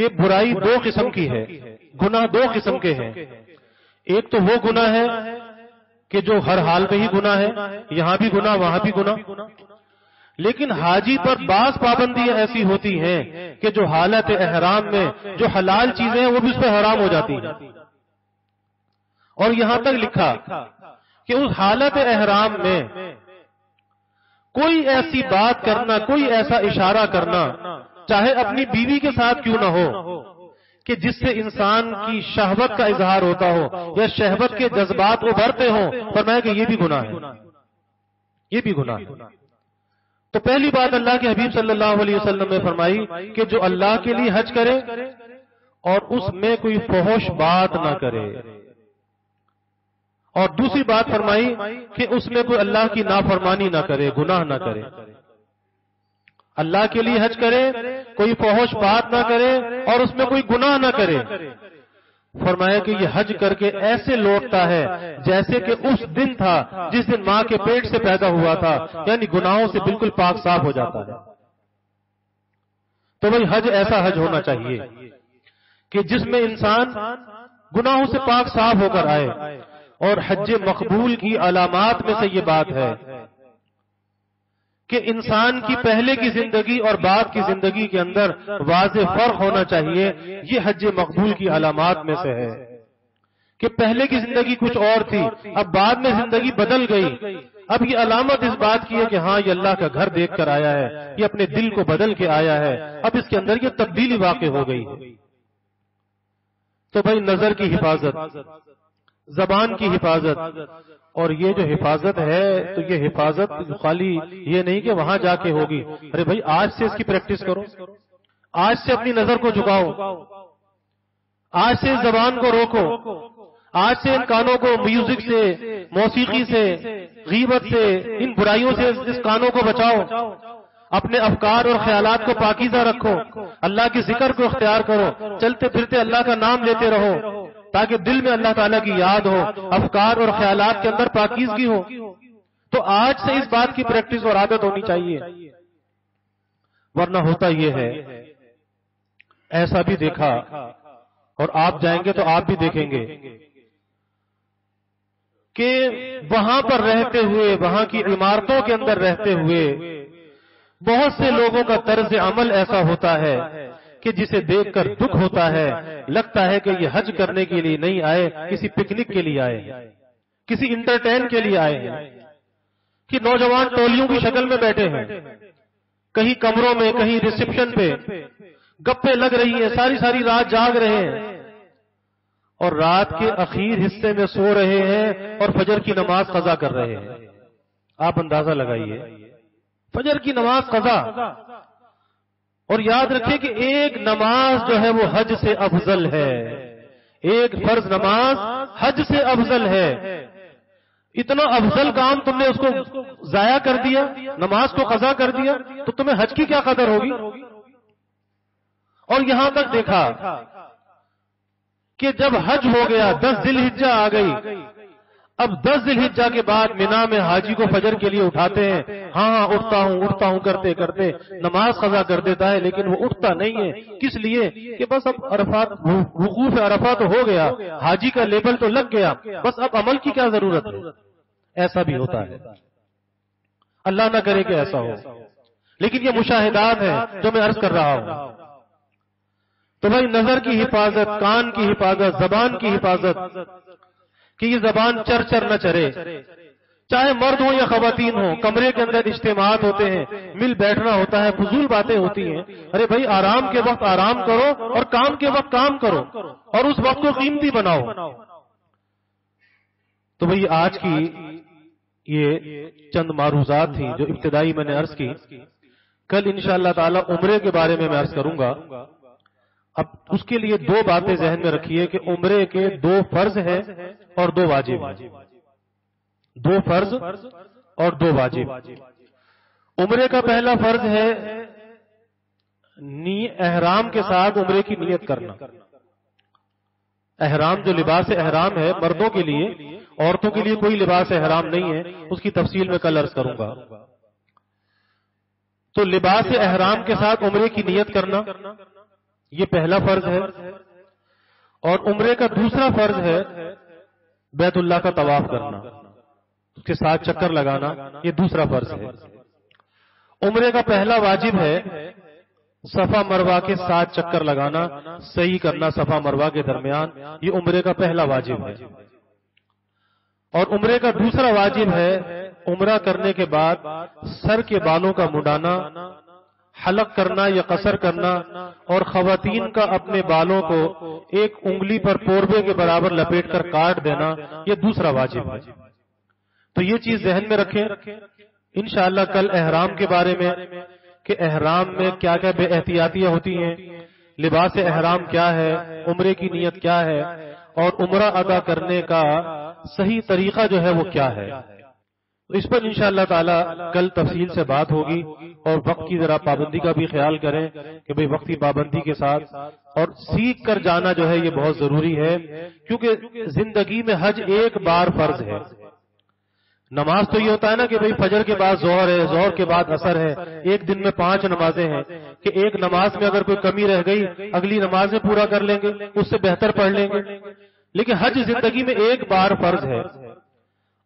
[SPEAKER 1] کہ برائی دو قسم کی ہے، گناہ دو قسم کے ہیں۔ ایک تو وہ گناہ ہے کہ جو ہر حال پہ ہی گناہ ہے، یہاں بھی گناہ، وہاں بھی گناہ۔ لیکن حاجی پر بعض پابندیاں ایسی ہوتی ہیں کہ جو حالت احرام میں جو حلال چیزیں ہیں، وہ بھی اس پہ حرام ہو جاتی ہیں۔ اور یہاں تک لکھا کہ اس حالت احرام میں کوئی ایسی بات کرنا، کوئی ایسا اشارہ کرنا چاہے اپنی بیوی کے ساتھ کیوں نہ ہو، کہ جس سے انسان کی شہوت کا اظہار ہوتا ہو یا شہوت کے جذبات ابھرتے ہوں، فرمایا کہ یہ بھی گناہ ہے۔ یہ بھی گناہ ہے۔ تو پہلی بات اللہ کے حبیب صلی اللہ علیہ وسلم نے فرمائی کہ جو اللہ کے لیے حج کرے اور اس میں کوئی فحوش بات نہ کرے۔ اور دوسری بات فرمائی کہ اس میں کوئی اللہ کی نافرمانی نہ کرے، گناہ نہ کرے۔ اللہ کے لیے حج کرے، کوئی فوش بات نہ کرے اور اس میں کوئی گناہ نہ کرے۔ فرمایا کہ یہ حج کر کے ایسے لوٹتا ہے جیسے کہ اس دن تھا جس دن ماں کے پیٹ سے پیدا ہوا تھا یعنی گناہوں سے بالکل پاک صاف ہو جاتا ہے۔ تو بھائی حج ایسا حج ہونا چاہیے کہ جس میں انسان گناہوں سے پاک صاف ہو کر آئے اور حج مقبول کی علامات میں سے یہ بات ہے کہ انسان کی پہلے کی زندگی اور بعد کی زندگی کے اندر واضح فرق ہونا چاہیے، یہ حج مقبول کی علامات میں سے ہے۔ کہ پہلے کی زندگی کچھ اور تھی، اب بعد میں زندگی بدل گئی۔ اب یہ علامت اس بات کی ہے کہ ہاں یہ اللہ کا گھر دیکھ کر آیا ہے، یہ اپنے دل کو بدل کے آیا ہے۔ اب اس کے اندر یہ تبدیلی واقع ہو گئی۔ ہے تو بھائی نظر کی حفاظت، زبان کی حفاظت اور یہ جو حفاظت ہے، تو یہ حفاظت خالی یہ نہیں کہ وہاں جا کے ہوگی۔ ارے بھائی، آج سے اس کی پریکٹس کرو۔ آج سے اپنی نظر کو جھکاؤ۔ آج سے اس زبان کو روکو۔ آج سے ان کانوں کو میوزک سے، موسیقی سے، غیبت سے، ان برائیوں سے اس کانوں کو بچاؤ۔ اپنے افکار اور خیالات کو پاکیزہ رکھو۔ اللہ کی ذکر کو اختیار کرو۔ چلتے پھرتے اللہ کا نام لیتے رہو۔ تاکہ دل میں اللہ تعالیٰ کی یاد ہو، افکار اور خیالات کے اندر پاکیزگی ہو۔ تو آج سے اس بات کی پریکٹس اور عادت ہونی چاہیے۔ ورنہ ہوتا یہ ہے، ایسا بھی دیکھا اور آپ جائیں گے تو آپ بھی دیکھیں گے کہ وہاں پر رہتے ہوئے، وہاں کی عمارتوں کے اندر رہتے ہوئے بہت سے لوگوں کا طرز عمل ایسا ہوتا ہے۔ کہ جسے دیکھ کر دکھ ہوتا ہے، لگتا ہے کہ یہ حج کرنے کے لیے نہیں آئے، کسی پکنک کے لیے آئے، کسی انٹرٹین کے لیے آئے ہیں، کہ نوجوان ٹولیوں کی شکل میں بیٹھے ہیں، کہیں کمروں میں، کہیں ریسپشن پہ گپے لگ رہی ہیں، ساری ساری رات جاگ رہے ہیں، اور رات کے اخیر حصے میں سو رہے ہیں اور فجر کی نماز قضا کر رہے ہیں۔ آپ اندازہ لگائیے، فجر کی نماز قضا اور یاد رکھیں کہ ایک نماز جو ہے وہ حج سے افضل ہے۔ ایک فرض نماز حج سے افضل ہے۔ اتنا افضل کام تم نے اس کو ضائع کر دیا، نماز کو قضا کر دیا، تو تمہیں حج کی کیا قدر ہوگی؟ اور یہاں تک دیکھا کہ جب حج ہو گیا، دس دل ہجا آ گئی اب دس دل ہجا کے بعد مینا میں حاجی کو فجر کے لیے اٹھاتے ہیں۔ ہاں ہاں اٹھتا ہوں اٹھتا ہوں، کرتے کرتے۔ نماز قضا کر دیتا ہے، لیکن وہ اٹھتا نہیں ہے۔ کس لیے؟ کہ بس اب عرفات، وقوف عرفات تو ہو گیا۔ حاجی کا لیبل تو لگ گیا۔ بس اب عمل کی کیا ضرورت ہے؟ ایسا بھی ہوتا ہے۔ اللہ نہ کرے کہ ایسا ہو۔ لیکن یہ مشاہدات ہیں جو میں عرض کر رہا ہوں۔ تو بھائی نظر کی حفاظت، کان کی حفاظت، زبان کی حفاظت۔ کہ یہ زبان چر چر نہ چرے۔ چاہے مرد ہو یا خواتین ہو کمرے کے اندر اجتماعات ہوتے ہیں، مل بیٹھنا ہوتا ہے، فضول باتیں ہوتی ہیں۔ ارے بھائی، آرام کے وقت آرام کرو اور کام کے وقت کام کرو اور اس وقت کو قیمتی بناؤ۔ تو بھائی، آج کی یہ چند معروضات تھیں جو ابتدائی میں نے عرض کی۔ کل انشاءاللہ تعالی عمرے کے بارے میں میں عرض کروں گا۔ اب اس کے لیے دو باتیں ذہن میں رکھیے کہ عمرے کے دو فرض ہیں اور دو واجب دو فرض اور دو واجب۔ عمرے کا پہلا فرض ہے احرام کے ساتھ عمرے کی نیت کرنا۔ احرام جو لباس احرام ہے مردوں کے لیے، عورتوں کے لیے کوئی لباس احرام نہیں ہے، اس کی تفصیل میں کل عرض کروں گا۔ تو لباس احرام کے ساتھ عمرے کی نیت کرنا۔ یہ پہلا فرض ہے۔ اور عمرے کا دوسرا فرض ہے بیت اللہ کا طواف کرنا۔ اس کے ساتھ چکر لگانا، یہ دوسرا فرض ہے۔ عمرے کا پہلا واجب ہے صفا مروا کے ساتھ چکر لگانا، صحیح کرنا صفا مروا کے درمیان، یہ عمرے کا پہلا واجب ہے۔ اور عمرے کا دوسرا واجب ہے عمرہ کرنے کے بعد سر کے بالوں کا مڈانا حلق کرنا یا قصر کرنا اور خواتین کا اپنے بالوں کو ایک انگلی پر پوربے کے برابر لپیٹ کر کاٹ دینا یہ دوسرا واجب ہے۔ تو یہ چیز ذہن میں رکھیں۔ انشاءاللہ کل احرام کے بارے میں کہ احرام میں کیا کیا بے احتیاطیاں ہوتی ہیں، لباس احرام کیا ہے، عمرے کی نیت کیا ہے اور عمرہ ادا کرنے کا صحیح طریقہ جو ہے وہ کیا ہے۔ تو اس پر انشاءاللہ تعالی کل تفصیل سے بات ہوگی اور وقت کی ذرا پابندی کا بھی خیال کریں کہ بھئی وقت کی پابندی کے ساتھ اور سیکھ کر جانا جو ہے یہ بہت ضروری ہے کیونکہ زندگی میں حج ایک بار فرض ہے۔ نماز تو یہ ہوتا ہے نا کہ بھئی فجر کے بعد زہر ہے زہر کے بعد اثر ہے، ایک دن میں پانچ نمازیں ہیں کہ ایک نماز میں اگر کوئی کمی رہ گئی، اگلی نماز میں پورا کر لیں گے، اس سے بہتر پڑھ لیں گے۔ لیکن حج زندگی میں ایک بار فرض ہے۔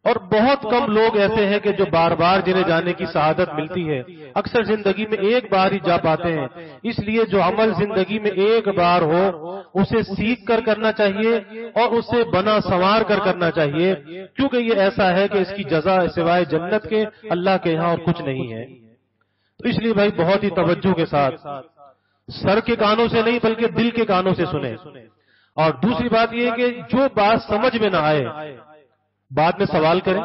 [SPEAKER 1] اور بہت کم لوگ ایسے ہیں کہ جو بار بار جنہیں جانے کی سعادت ملتی ہے اکثر زندگی میں ایک بار ہی جا پاتے ہیں۔ اس لیے جو عمل زندگی میں ایک بار ہو اسے سیکھ کر کرنا چاہیے اور اسے بنا سنوار کر کرنا چاہیے۔ کیونکہ یہ ایسا ہے کہ اس کی جزا سوائے جنت کے اللہ کے یہاں اور کچھ نہیں ہے۔ تو اس لیے بھائی بہت ہی توجہ کے ساتھ سر کے کانوں سے نہیں بلکہ دل کے کانوں سے سنیں اور دوسری بات یہ کہ جو بات سمجھ میں نہ آئے بعد میں سوال کریں۔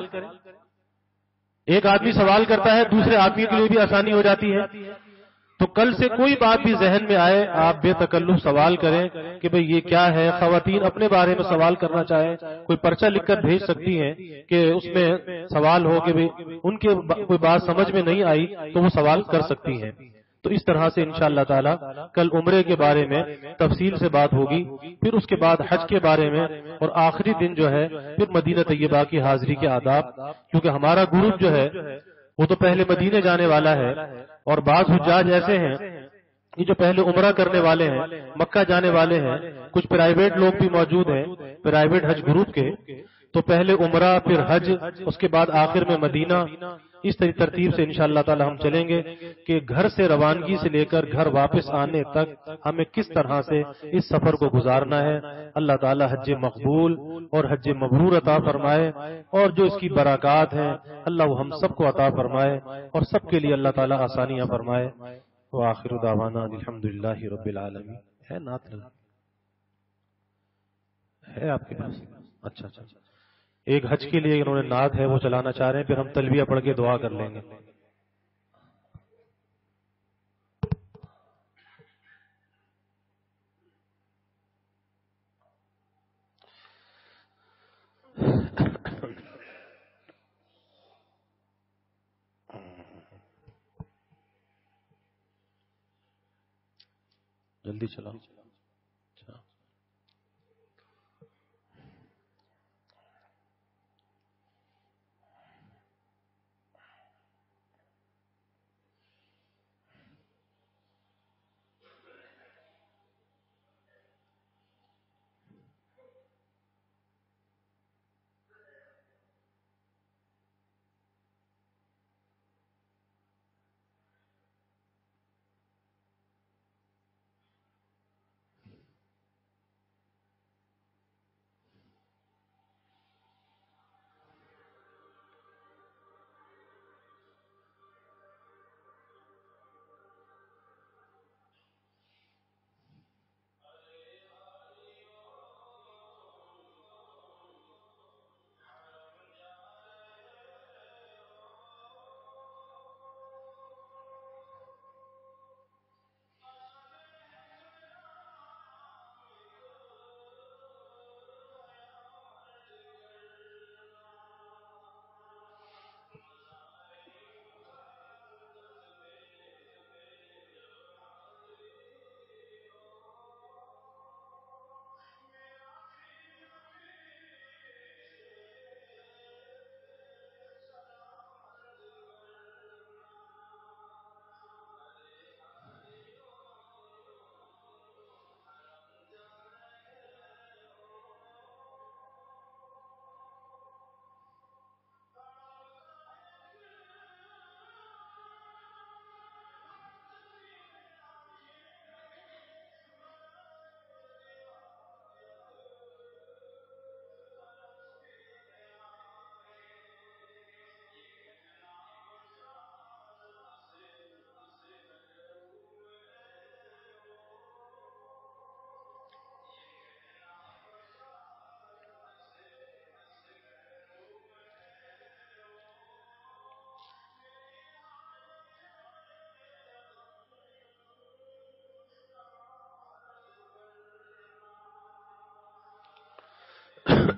[SPEAKER 1] ایک آدمی سوال کرتا ہے، دوسرے آدمی کے لیے بھی آسانی ہو جاتی ہے۔ تو کل سے کوئی بات بھی ذہن میں آئے، آپ بے تکلف سوال کریں کہ بھئی یہ کیا ہے؟ خواتین اپنے بارے میں سوال کرنا چاہیں، کوئی پرچہ لکھ کر بھیج سکتی ہیں کہ اس میں سوال ہو کہ ان کے کوئی بات سمجھ میں نہیں آئی تو وہ سوال کر سکتی ہیں۔ تو اس طرح سے انشاءاللہ تعالی کل عمرے کے بارے میں تفصیل سے بات ہوگی، پھر اس کے بعد حج کے بارے میں اور آخری دن جو ہے، پھر مدینہ طیبہ کی حاضری کے آداب، کیونکہ ہمارا گروپ جو ہے، وہ تو پہلے مدینے جانے والا ہے اور بعض حجاج ایسے ہیں، یہ جو پہلے عمرہ کرنے والے ہیں، مکہ جانے والے ہیں، کچھ پرائیویٹ لوگ بھی موجود ہیں پرائیویٹ حج گروپ کے، تو پہلے عمرہ، پھر حج، اس کے بعد آخر میں مدینہ اس ترتیب سے انشاءاللہ تعالی ہم چلیں گے کہ گھر سے روانگی سے لے کر گھر واپس آنے تک ہمیں کس طرح سے اس سفر کو گزارنا ہے، اللہ تعالی حج مقبول اور حج مبرور عطا فرمائے اور جو اس کی براکات ہیں، اللہ وہ ہم سب کو عطا فرمائے اور سب کے لیے اللہ تعالی آسانیاں فرمائے۔ وآخر دعوانا الحمدللہ رب العالمین۔ ہے نات ہے آپ کے پاس۔ اچھا اچھا۔, اچھا۔ ایک حج کے لیے انہوں نے ناد ہے، وہ چلانا چاہ رہے ہیں، پھر ہم تلبیہ پڑھ کے دعا کر لیں گے۔ جلدی چلاؤ۔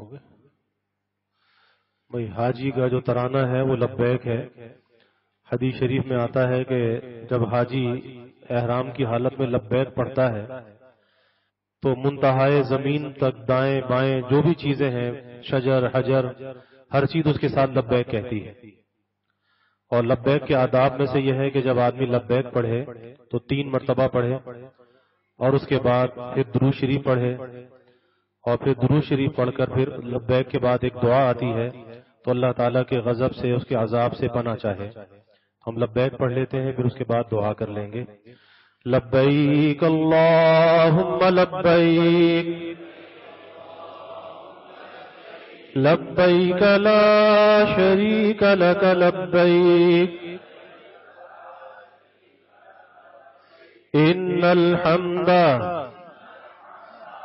[SPEAKER 1] ہو گئے بھائی حاجی کا جو ترانہ ہے وہ لبیک ہے۔ حدیث شریف میں آتا ہے کہ جب حاجی احرام کی حالت میں لبیک پڑھتا ہے تو منتہائے زمین تک دائیں بائیں جو بھی چیزیں ہیں، شجر، حجر، ہر چیز اس کے ساتھ لبیک کہتی ہے۔ اور لبیک کے آداب میں سے یہ ہے کہ جب آدمی لبیک پڑھے تو تین مرتبہ پڑھے اور اس کے بعد پھر درو شریف پڑھے۔ اور پھر درو شریف پڑھ کر پھر لبیک کے بعد ایک دعا آتی ہے، تو اللہ تعالیٰ کے غضب سے، اس کے عذاب سے پنا چاہے۔ ہم لبیک پڑھ لیتے ہیں، پھر اس کے بعد دعا کر لیں گے۔ لبیک اللہم لبیک لبیک لا شریک لک لبیک۔ ان الحمد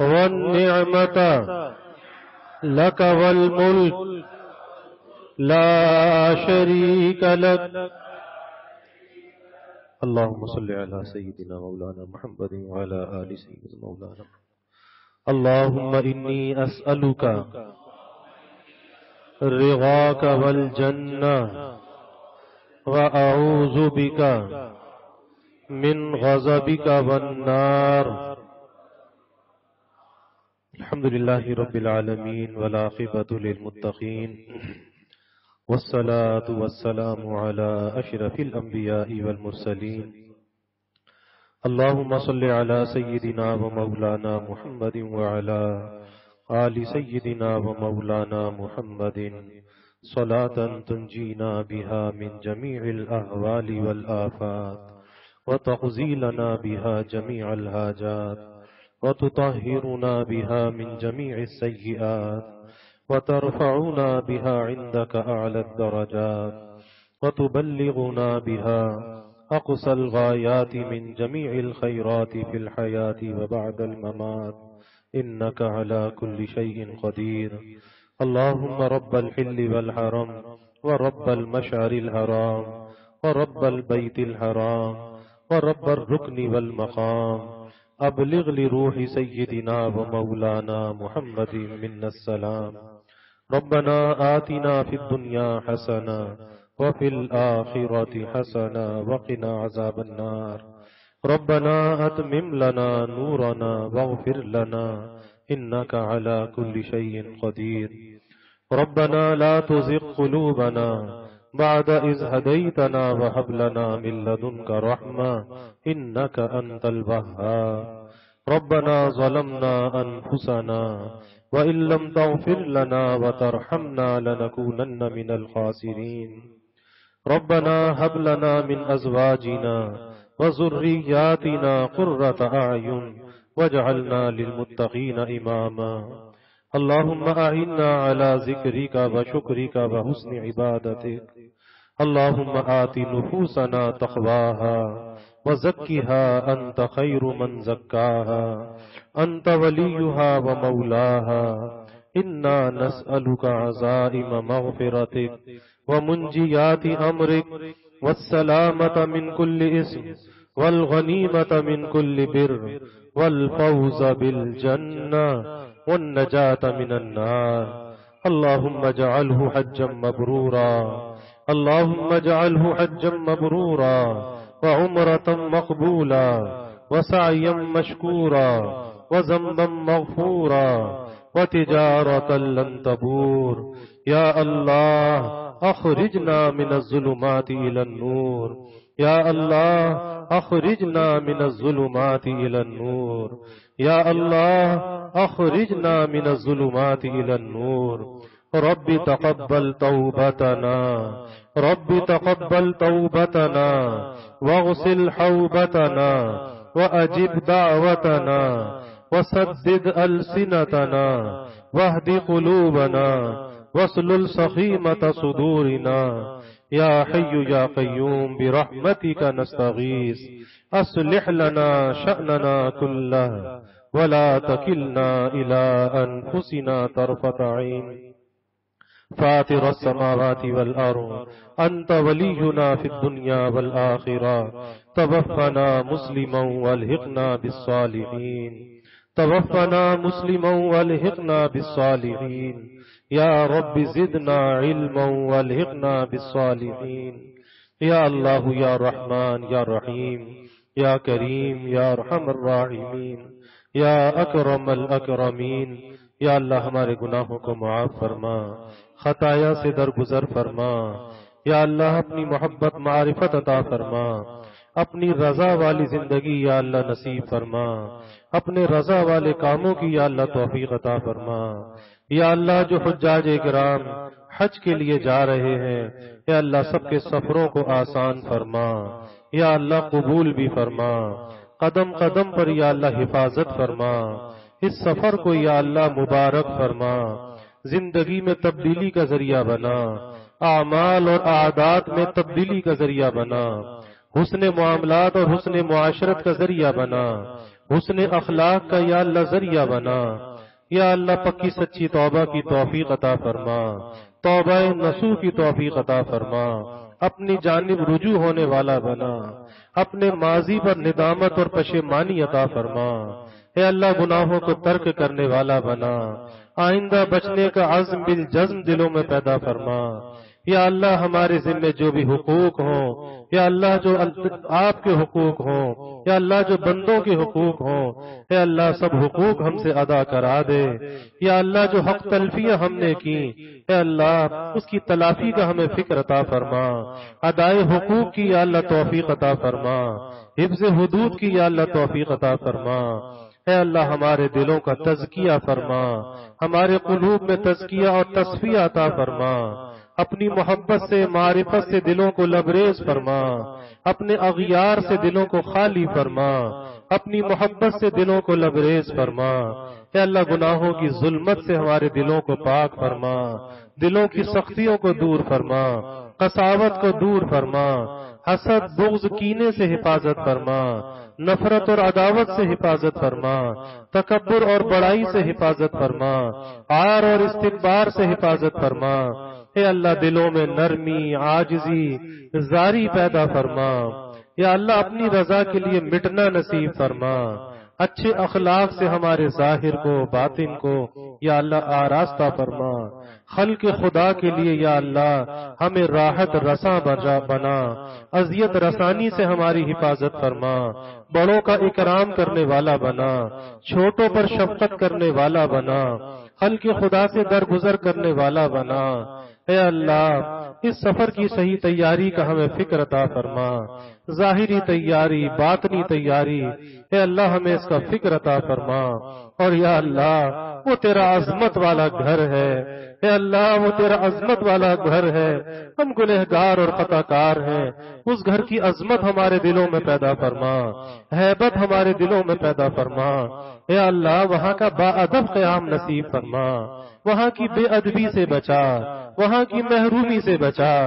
[SPEAKER 1] والنعمة. لك والملك. لا شريك لك. اللهم صل على سيدنا مولانا محمد وعلى آل سيدنا مولانا اللهم إني أسألك رغاك والجنة وأعوذ بك من غضبك والنار. الحمد لله رب العالمين والعاقبة للمتقين والصلاة والسلام على أشرف الأنبياء والمرسلين. اللهم صل على سيدنا ومولانا محمد وعلى آل سيدنا ومولانا محمد. صلاة تنجينا بها من جميع الأهوال والآفات وتغزيلنا بها جميع الهاجات وتطهرنا بها من جميع السيئات وترفعنا بها عندك أعلى الدرجات وتبلغنا بها أقصى الغايات من جميع الخيرات في الحياة وبعد الممات. إنك على كل شيء قدير. اللهم رب الحل والحرم ورب المشعر الهرام ورب البيت الحرام ورب الركن والمقام. أبلغ لروح سيدنا ومولانا محمد من السلام. ربنا آتنا في الدنيا حسنة وفي الآخرة حسنة وقنا عذاب النار. ربنا أتمم لنا نورنا واغفر لنا إنك على كل شيء قدير. ربنا لا تزغ قلوبنا بعد إذ هديتنا وهب لنا من لدنك رحمة إنك أنت الوهاب. ربنا ظلمنا أنفسنا وإن لم تغفر لنا وترحمنا لنكونن من الخاسرين. ربنا هب لنا من أزواجنا وذرياتنا قرة أعين واجعلنا للمتقين إماما. اللهم أعنا على ذكرك وشكرك وحسن عبادتك. اللهم آت نفوسنا تقواها وزكها أنت خير من زكاها أنت وليها ومولاها إنا نسألك عزائم مغفرتك ومنجيات أمرك والسلامة من كل اسم والغنيمة من كل بر والفوز بالجنة والنجاة من النار اللهم اجعله حجا مبرورا اللهم اجعله حجا مبرورا وعمرة مقبولا وسعيا مشكورا وزنبا مغفورا وتجارة لن تبور. يا الله، أخرجنا من الظلمات إلى النور. يا الله، أخرجنا من الظلمات إلى النور. يا الله، أخرجنا من الظلمات إلى النور. رب تقبل توبتنا. رب تقبل توبتنا. واغسل حوبتنا. وأجب دعوتنا. وسدد ألسنتنا. واهد قلوبنا. واسلل سخيمة صدورنا. يا حي يا قيوم، برحمتك نستغيث. أصلح لنا شأننا كله. ولا تكلنا إلى أنفسنا طرفة عين. فاطر السماوات والأرض. أنت ولينا في الدنيا والآخرة. توفنا مسلما والهقنا بالصالحين. توفنا مسلما والهقنا بالصالحين. يا رب زدنا علما والهقنا بالصالحين. يا الله يا رحمن يا رحيم. يا كريم يا رحم الراحمين. يا أكرم الأكرمين. یا اللہ ہمارے گناہوں کو معاف فرما. خطایا سے درگزر فرما۔ یا اللہ، اپنی محبت، معرفت عطا فرما۔ اپنی رضا والی زندگی یا اللہ نصیب فرما۔ اپنے رضا والے کاموں کی یا اللہ توفیق عطا فرما۔ یا اللہ، جو حجاج کرام حج کے لیے جا رہے ہیں یا اللہ، سب کے سفروں کو آسان فرما۔ یا اللہ، قبول بھی فرما۔ قدم قدم پر یا اللہ حفاظت فرما۔ اس سفر کو یا اللہ مبارک فرما۔ زندگی میں تبدیلی کا ذریعہ بنا۔ اعمال اور عادات میں تبدیلی کا ذریعہ بنا۔ حسن معاملات اور حسن معاشرت کا ذریعہ بنا۔ حسن اخلاق کا یا اللہ ذریعہ بنا۔ یا اللہ پکی سچی توبہ کی توفیق عطا فرما۔ توبہ نسو کی توفیق عطا فرما۔ اپنی جانب رجوع ہونے والا بنا۔ اپنے ماضی پر ندامت اور پشیمانی عطا فرما۔ اے اللہ گناہوں کو ترک کرنے والا بنا۔ آئندہ بچنے کا عزم بالجزم دلوں میں پیدا فرما۔ یا اللہ ہمارے ذمے جو بھی حقوق ہوں، یا اللہ جو آپ کے حقوق ہوں، یا اللہ جو بندوں کے حقوق ہوں یا اللہ سب حقوق ہم سے ادا کرا دے۔ یا اللہ جو حق تلفیہ ہم نے کی یا اللہ اس کی تلافی کا ہمیں فکر عطا فرما۔ ادائے حقوق کی یا اللہ توفیق عطا فرما۔ حفظ حدود کی یا اللہ توفیق عطا فرما۔ اے اللہ، ہمارے دلوں کا تزکیہ فرما، ہمارے قلوب میں تزکیہ اور تصفیہ عطا فرما، اپنی محبت سے، معرفت سے دلوں کو لبریز فرما، اپنے اغیار سے دلوں کو خالی فرما، اپنی محبت سے دلوں کو لبریز فرما۔ اے اللہ، گناہوں کی ظلمت سے ہمارے دلوں کو پاک فرما، دلوں کی سختیوں کو دور فرما قصاوت کو دور فرما حسد، بغض کینے سے حفاظت فرما، نفرت اور عداوت سے حفاظت فرما، تکبر اور بڑائی سے حفاظت فرما آر اور استقبار سے حفاظت فرما۔ اے اللہ دلوں میں نرمی آجزی زاری پیدا فرما۔ یا اللہ اپنی رضا کے لیے مٹنا نصیب فرما۔ اچھے اخلاق سے ہمارے ظاہر کو، باطن کو یا اللہ آراستہ فرما۔ خلق خدا کے لیے یا اللہ، ہمیں راحت رساں بنا، اذیت رسانی سے ہماری حفاظت فرما، بڑوں کا اکرام کرنے والا بنا، چھوٹوں پر شفقت کرنے والا بنا، خلق خدا سے درگزر کرنے والا بنا۔ اے اللہ، اس سفر کی صحیح تیاری کا ہمیں فکر عطا فرما۔ ظاہری تیاری، باطنی تیاری۔ اے اللہ، ہمیں اس کا فکر عطا فرما۔ اور یا اللہ، وہ تیرا عظمت والا گھر ہے۔ اے اللہ، وہ تیرا عظمت والا گھر ہے۔ ہم گنہگار اور خطا کار ہیں۔ اس گھر کی عظمت ہمارے دلوں میں پیدا فرما۔ حیبت ہمارے دلوں میں پیدا فرما۔ اے اللہ، وہاں کا با ادب قیام نصیب فرما۔ وہاں کی بے ادبی سے بچا، وہاں کی محرومی سے بچا۔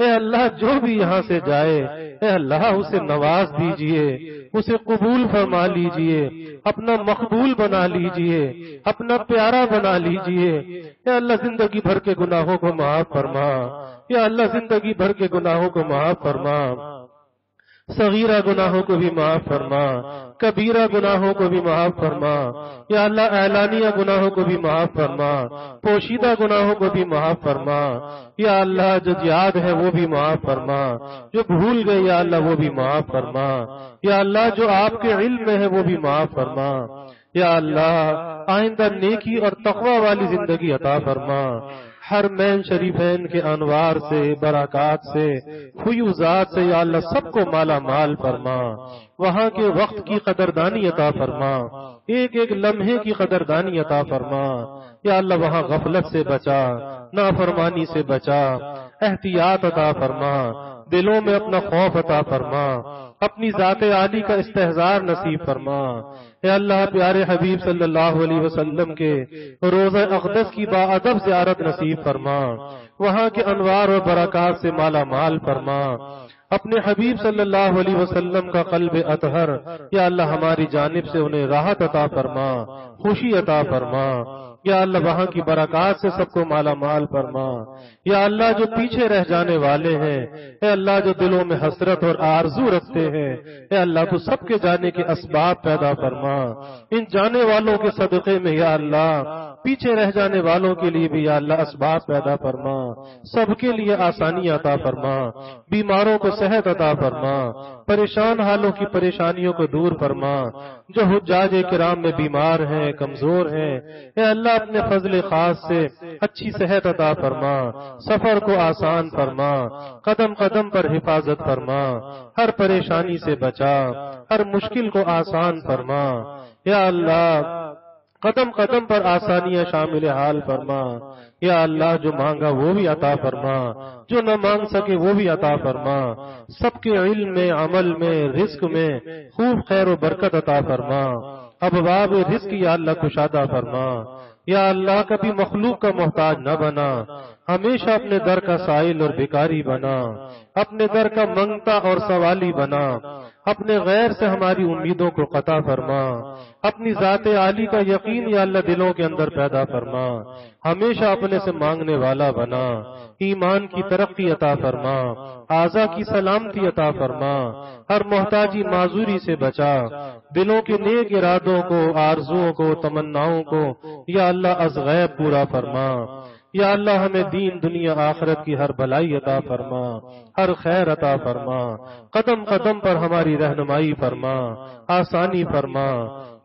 [SPEAKER 1] اے اللہ، جو بھی یہاں سے جائے، اے اللہ، اسے نواز دیجیے، اسے قبول فرما لیجیے، اپنا مقبول بنا لیجیے، اپنا پیارا بنا لیجیے۔ اے اللہ، زندگی بھر کے گناہوں کو معاف فرما۔ یا اللہ، زندگی بھر کے گناہوں کو معاف فرما۔ صغیرہ گناہوں کو بھی معاف فرما، کبیرہ گناہوں کو بھی معاف فرما، یا اللہ اعلانیہ گناہوں کو بھی معاف فرما، پوشیدہ گناہوں کو بھی معاف فرما، یا اللہ جو یاد ہے وہ بھی معاف فرما، جو بھول گئے یا اللہ وہ بھی معاف فرما، یا اللہ جو آپ کے علم میں ہے وہ بھی معاف فرما، یا اللہ آئندہ نیکی اور تقوی والی زندگی عطا فرما ہر مین شریفین کے انوار سے، برکات سے فیوزات سے، یا اللہ سب کو مالا مال فرما۔ وہاں کے وقت کی قدردانی عطا فرما۔ ایک ایک لمحے کی قدردانی عطا فرما۔ یا اللہ وہاں غفلت سے بچا، نافرمانی سے بچا، احتیاط عطا فرما۔ دلوں میں اپنا خوف عطا فرما۔ اپنی ذات عالی کا استحزار نصیب فرما۔ اے اللہ پیارے حبیب صلی اللہ علیہ وسلم کے روز اقدس کی با ادب زیارت نصیب فرما۔ وہاں کے انوار اور برکات سے مالا مال فرما۔ اپنے حبیب صلی اللہ علیہ وسلم کا قلب اطہر۔ یا اللہ ہماری جانب سے انہیں راحت عطا فرما، خوشی عطا فرما۔ یا اللہ وہاں کی برکات سے سب کو مالا مال فرما۔ یا اللہ جو پیچھے رہ جانے والے ہیں، اے اللہ جو دلوں میں حسرت اور آرزو رکھتے ہیں، اے اللہ تو سب کے جانے کے اسباب پیدا فرما۔ ان جانے والوں کے صدقے میں یا اللہ، پیچھے رہ جانے والوں کے لیے بھی یا اللہ اسباب پیدا فرما۔ سب کے لیے آسانی عطا فرما۔ بیماروں کو صحت عطا فرما۔ پریشان حالوں کی پریشانیوں کو دور فرما۔ جو حجاج کرام میں بیمار ہیں، کمزور ہیں، اے اللہ اپنے فضل خاص سے اچھی صحت عطا فرما۔ سفر کو آسان فرما، قدم قدم پر حفاظت فرما، ہر پریشانی سے بچا، ہر مشکل کو آسان فرما۔ یا اللہ، قدم قدم پر آسانیاں شامل حال فرما۔ یا اللہ، جو مانگا وہ بھی عطا فرما، جو نہ مانگ سکے وہ بھی عطا فرما۔ سب کے علم میں، عمل میں، رزق میں خوب خیر و برکت عطا فرما۔ اب باب رزق یا اللہ کشادہ فرما۔ یا اللہ، کبھی مخلوق کا محتاج نہ بنا۔ ہمیشہ اپنے در کا سائل اور بیکاری بنا، اپنے در کا منگتا اور سوالی بنا، اپنے غیر سے ہماری امیدوں کو قطع فرما، اپنی ذات عالی کا یقین یا اللہ دلوں کے اندر پیدا فرما، ہمیشہ اپنے سے مانگنے والا بنا، ایمان کی ترقی عطا فرما آزا کی سلامتی عطا فرما، ہر محتاجی معذوری سے بچا، دلوں کے نیک ارادوں کو، آرزوؤں کو، تمناؤں کو یا اللہ از غیب پورا فرما۔ یا اللہ ہمیں دین، دنیا، آخرت کی ہر بلائی عطا فرما، ہر خیر عطا فرما، قدم قدم پر ہماری رہنمائی فرما، آسانی فرما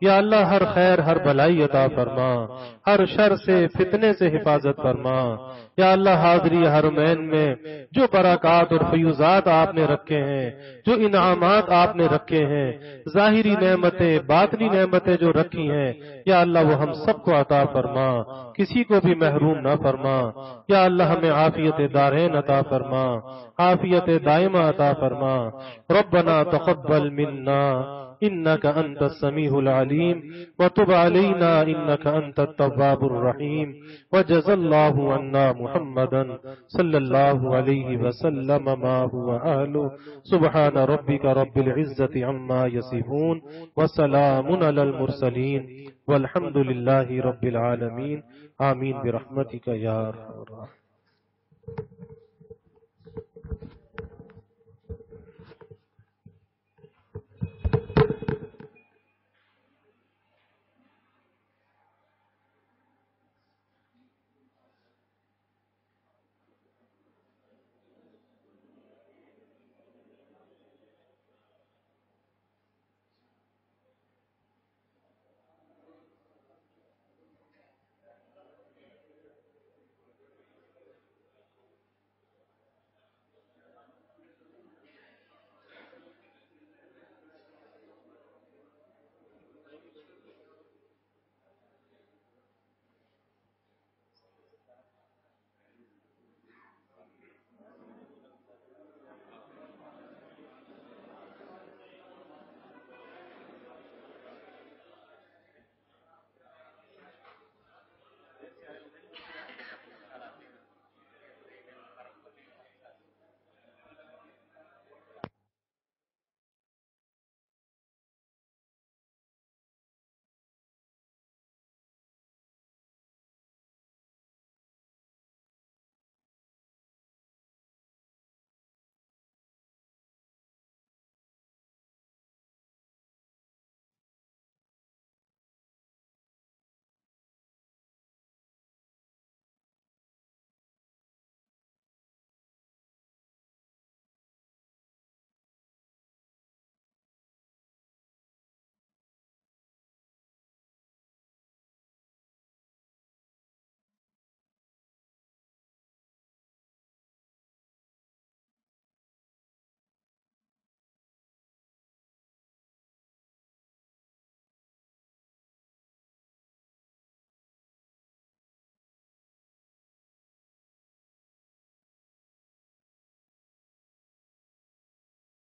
[SPEAKER 1] یا اللہ ہر خیر، ہر بلائی عطا فرما۔ ہر شر سے، فتنے سے حفاظت فرما۔ یا اللہ حاضری حرمین میں جو برکات اور فیوزات آپ نے رکھے ہیں، جو انعامات آپ نے رکھے ہیں، ظاہری نعمتیں، باطنی نعمتیں جو رکھی ہیں، یا اللہ وہ ہم سب کو عطا فرما۔ کسی کو بھی محروم نہ فرما۔ یا اللہ ہمیں عافیت دارین عطا فرما۔ عافیت دائمہ عطا فرما۔ ربنا تقبل منا۔ إنك أنت السميع العليم. وتب علينا إنك أنت التواب الرحيم. وجز الله عنا محمدا صلى الله عليه وسلم ما هو أهله. سبحان ربك رب العزة عما يصفون. وسلام على المرسلين. والحمد لله رب العالمين. آمين برحمتك يا رب